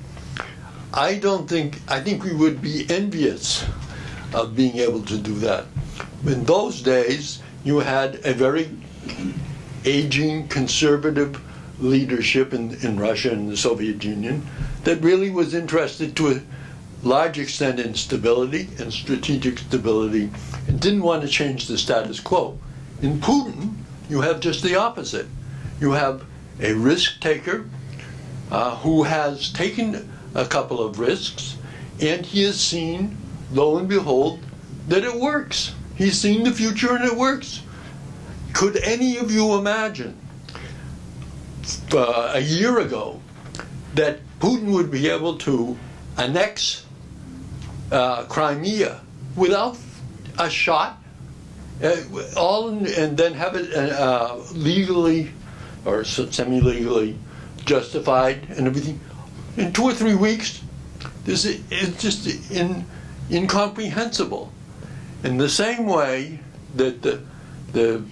I don't think, I think we would be envious of being able to do that. In those days, you had a very aging, conservative leadership in, in Russia and the Soviet Union that really was interested to a large extent in stability and strategic stability and didn't want to change the status quo. In Putin, you have just the opposite. You have a risk taker uh, who has taken a couple of risks and he has seen, lo and behold, that it works. He's seen the future and it works. Could any of you imagine uh, a year ago that Putin would be able to annex uh, Crimea without a shot, uh, all and then have it uh, legally or semi-legally justified and everything in two or three weeks? This is just in, incomprehensible. In the same way that the the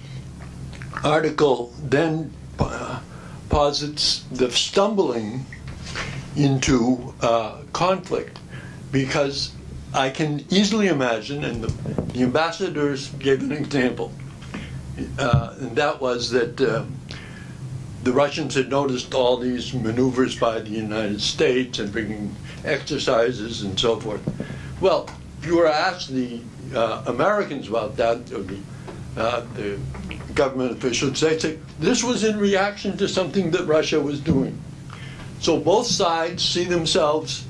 article then uh, posits the stumbling into uh, conflict because I can easily imagine, and the, the ambassadors gave an example, uh, and that was that uh, the Russians had noticed all these maneuvers by the United States and bringing exercises and so forth. Well, you were asked the uh, Americans about that, uh, the government officials, they say this was in reaction to something that Russia was doing. So both sides see themselves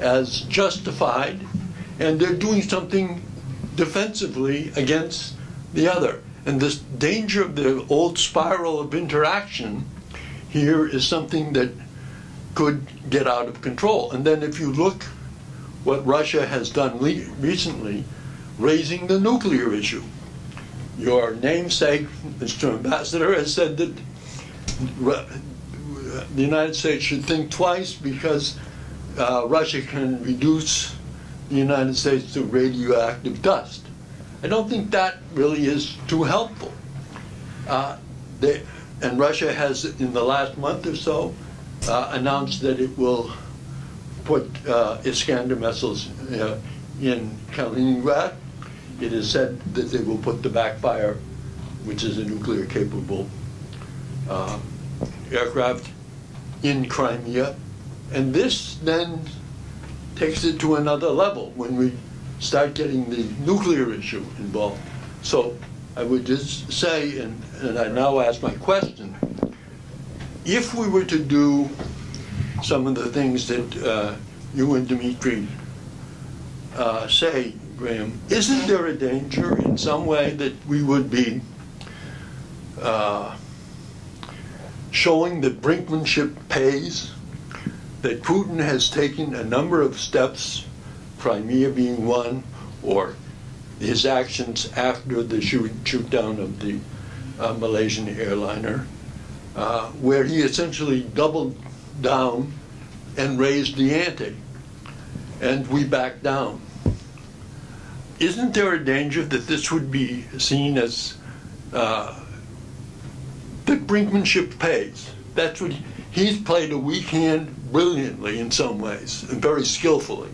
as justified, and they're doing something defensively against the other. And this danger of the old spiral of interaction here is something that could get out of control. And then if you look what Russia has done recently, raising the nuclear issue. Your namesake, Mr. Ambassador, has said that the United States should think twice because uh, Russia can reduce the United States to radioactive dust. I don't think that really is too helpful. Uh, they, and Russia has, in the last month or so, uh, announced that it will put uh, Iskander missiles uh, in Kaliningrad. It is said that they will put the backfire, which is a nuclear capable uh, aircraft, in Crimea. And this then takes it to another level when we start getting the nuclear issue involved. So I would just say, and, and I now ask my question, if we were to do some of the things that uh, you and Dimitri uh, say, Graham, isn't there a danger in some way that we would be uh, showing that brinkmanship pays? That Putin has taken a number of steps Crimea being one, or his actions after the shoot, shoot down of the uh, Malaysian airliner, uh, where he essentially doubled down and raised the ante, and we backed down. Isn't there a danger that this would be seen as uh, that brinkmanship pays? That's what he, he's played a weak hand brilliantly in some ways and very skillfully.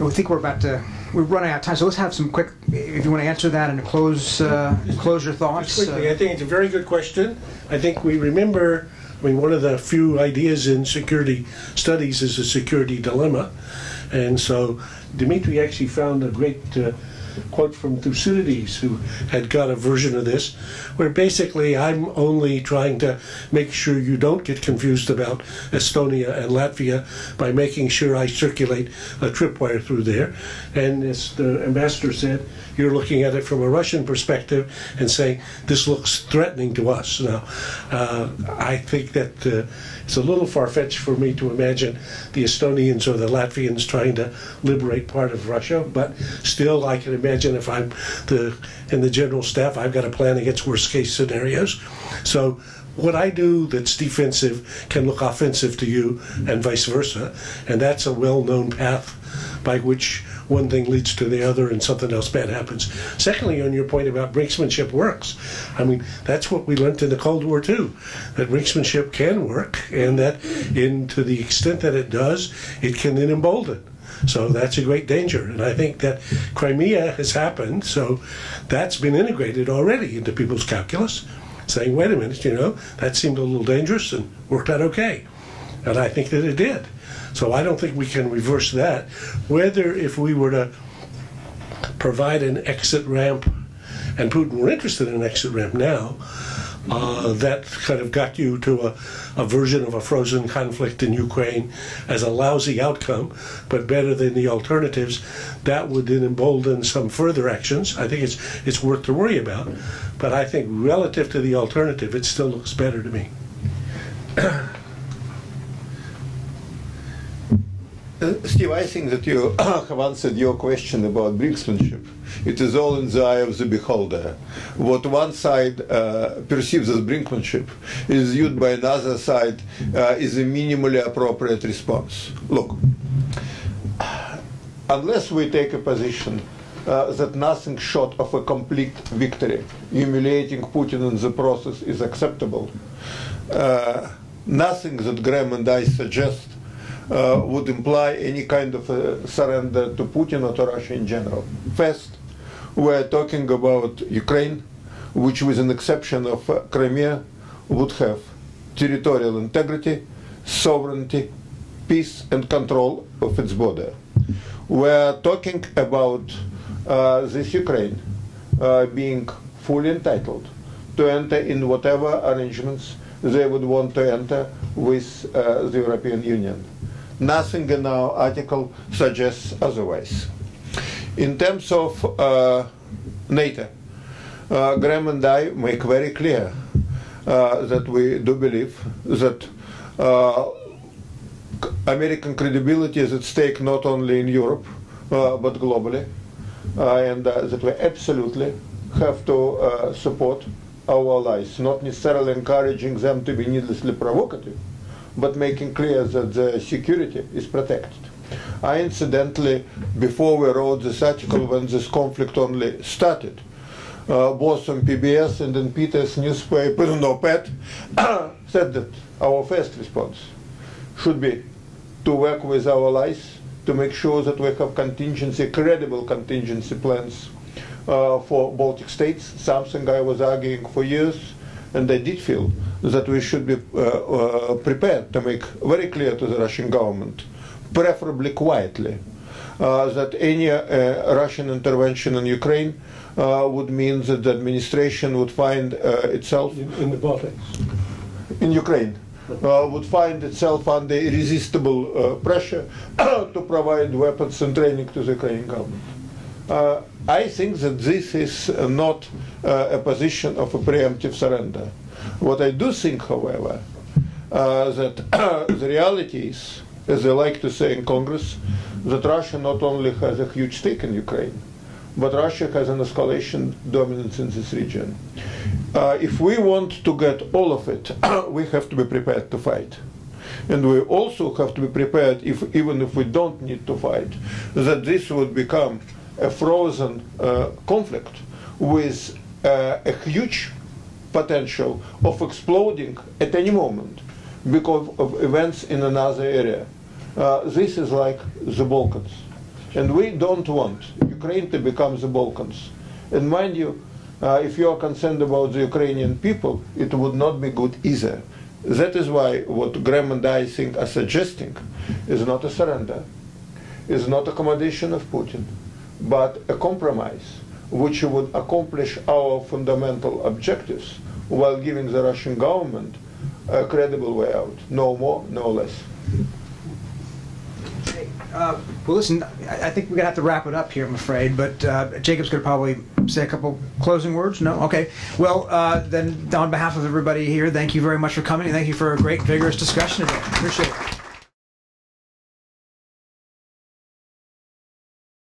I think we're about to, we're running out of time, so let's have some quick, if you want to answer that and close, uh, close your thoughts. Just quickly, I uh, think it's a very good question. I think we remember, I mean, one of the few ideas in security studies is a security dilemma. And so Dimitri actually found a great uh, quote from Thucydides, who had got a version of this, where basically I'm only trying to make sure you don't get confused about Estonia and Latvia by making sure I circulate a tripwire through there. And as the ambassador said, you're looking at it from a Russian perspective and saying this looks threatening to us. Now, uh, I think that uh, it's a little far fetched for me to imagine the Estonians or the Latvians trying to liberate part of Russia, but still, I can imagine if I'm the in the general staff, I've got to plan against worst case scenarios. So what I do that's defensive can look offensive to you and vice versa. And that's a well known path by which one thing leads to the other and something else bad happens. Secondly, on your point about brinksmanship works, I mean, that's what we learned in the Cold War too, that brinksmanship can work and that in to the extent that it does, it can then embolden. So that's a great danger. And I think that Crimea has happened, so that's been integrated already into people's calculus, saying, wait a minute, you know, that seemed a little dangerous and worked out okay. And I think that it did. So I don't think we can reverse that. Whether if we were to provide an exit ramp, and Putin were interested in an exit ramp now, uh, that kind of got you to a, a version of a frozen conflict in Ukraine as a lousy outcome, but better than the alternatives. That would then embolden some further actions. I think it's it's worth to worry about, but I think relative to the alternative, it still looks better to me. [clears throat] Uh, Steve, I think that you [coughs] have answered your question about brinksmanship. It is all in the eye of the beholder. What one side uh, perceives as brinkmanship is viewed by another side uh, is a minimally appropriate response. Look, [sighs] unless we take a position uh, that nothing short of a complete victory, humiliating Putin in the process, is acceptable, uh, nothing that Graham and I suggest uh, would imply any kind of surrender to Putin or to Russia in general. First, we're talking about Ukraine, which, with an exception of Crimea, would have territorial integrity, sovereignty, peace, and control of its border. We're talking about uh, this Ukraine uh, being fully entitled to enter in whatever arrangements they would want to enter with uh, the European Union. Nothing in our article suggests otherwise. In terms of uh, NATO, uh, Graham and I make very clear uh, that we do believe that uh, American credibility is at stake not only in Europe uh, but globally, uh, and that we absolutely have to support our allies, not necessarily encouraging them to be needlessly provocative, but making clear that the security is protected. I incidentally, before we wrote this article, when this conflict only started, uh, both on PBS and in Peter's newspaper, [coughs] no pet, [coughs] said that our first response should be to work with our allies to make sure that we have contingency, credible contingency plans uh, for Baltic states, something I was arguing for years, and I did feel that we should be uh, uh, prepared to make very clear to the Russian government, preferably quietly, uh, that any uh, Russian intervention in Ukraine uh, would mean that the administration would find itself in, in the Baltics, in Ukraine. Uh, would find itself under irresistible uh, pressure [coughs] to provide weapons and training to the Ukrainian government. Uh, I think that this is not a position of a preemptive surrender. What I do think, however, that [coughs] the reality is, as they like to say in Congress, that Russia not only has a huge stake in Ukraine, but Russia has an escalation dominance in this region. Uh, if we want to get all of it, [coughs] we have to be prepared to fight. And we also have to be prepared, if, even if we don't need to fight, that this would become a frozen uh, conflict with uh, a huge potential of exploding at any moment because of events in another area. Uh, this is like the Balkans. And we don't want Ukraine to become the Balkans. And mind you, uh, if you are concerned about the Ukrainian people, it would not be good either. That is why what Graham and I think are suggesting is not a surrender, is not accommodation of Putin, but a compromise which would accomplish our fundamental objectives while giving the Russian government a credible way out. No more, no less. Uh, well, listen, I think we're gonna have to wrap it up here, I'm afraid. But uh, Jacob's gonna probably say a couple closing words. No, okay. Well, uh, then, on behalf of everybody here, thank you very much for coming, and thank you for a great, vigorous discussion today. Appreciate it.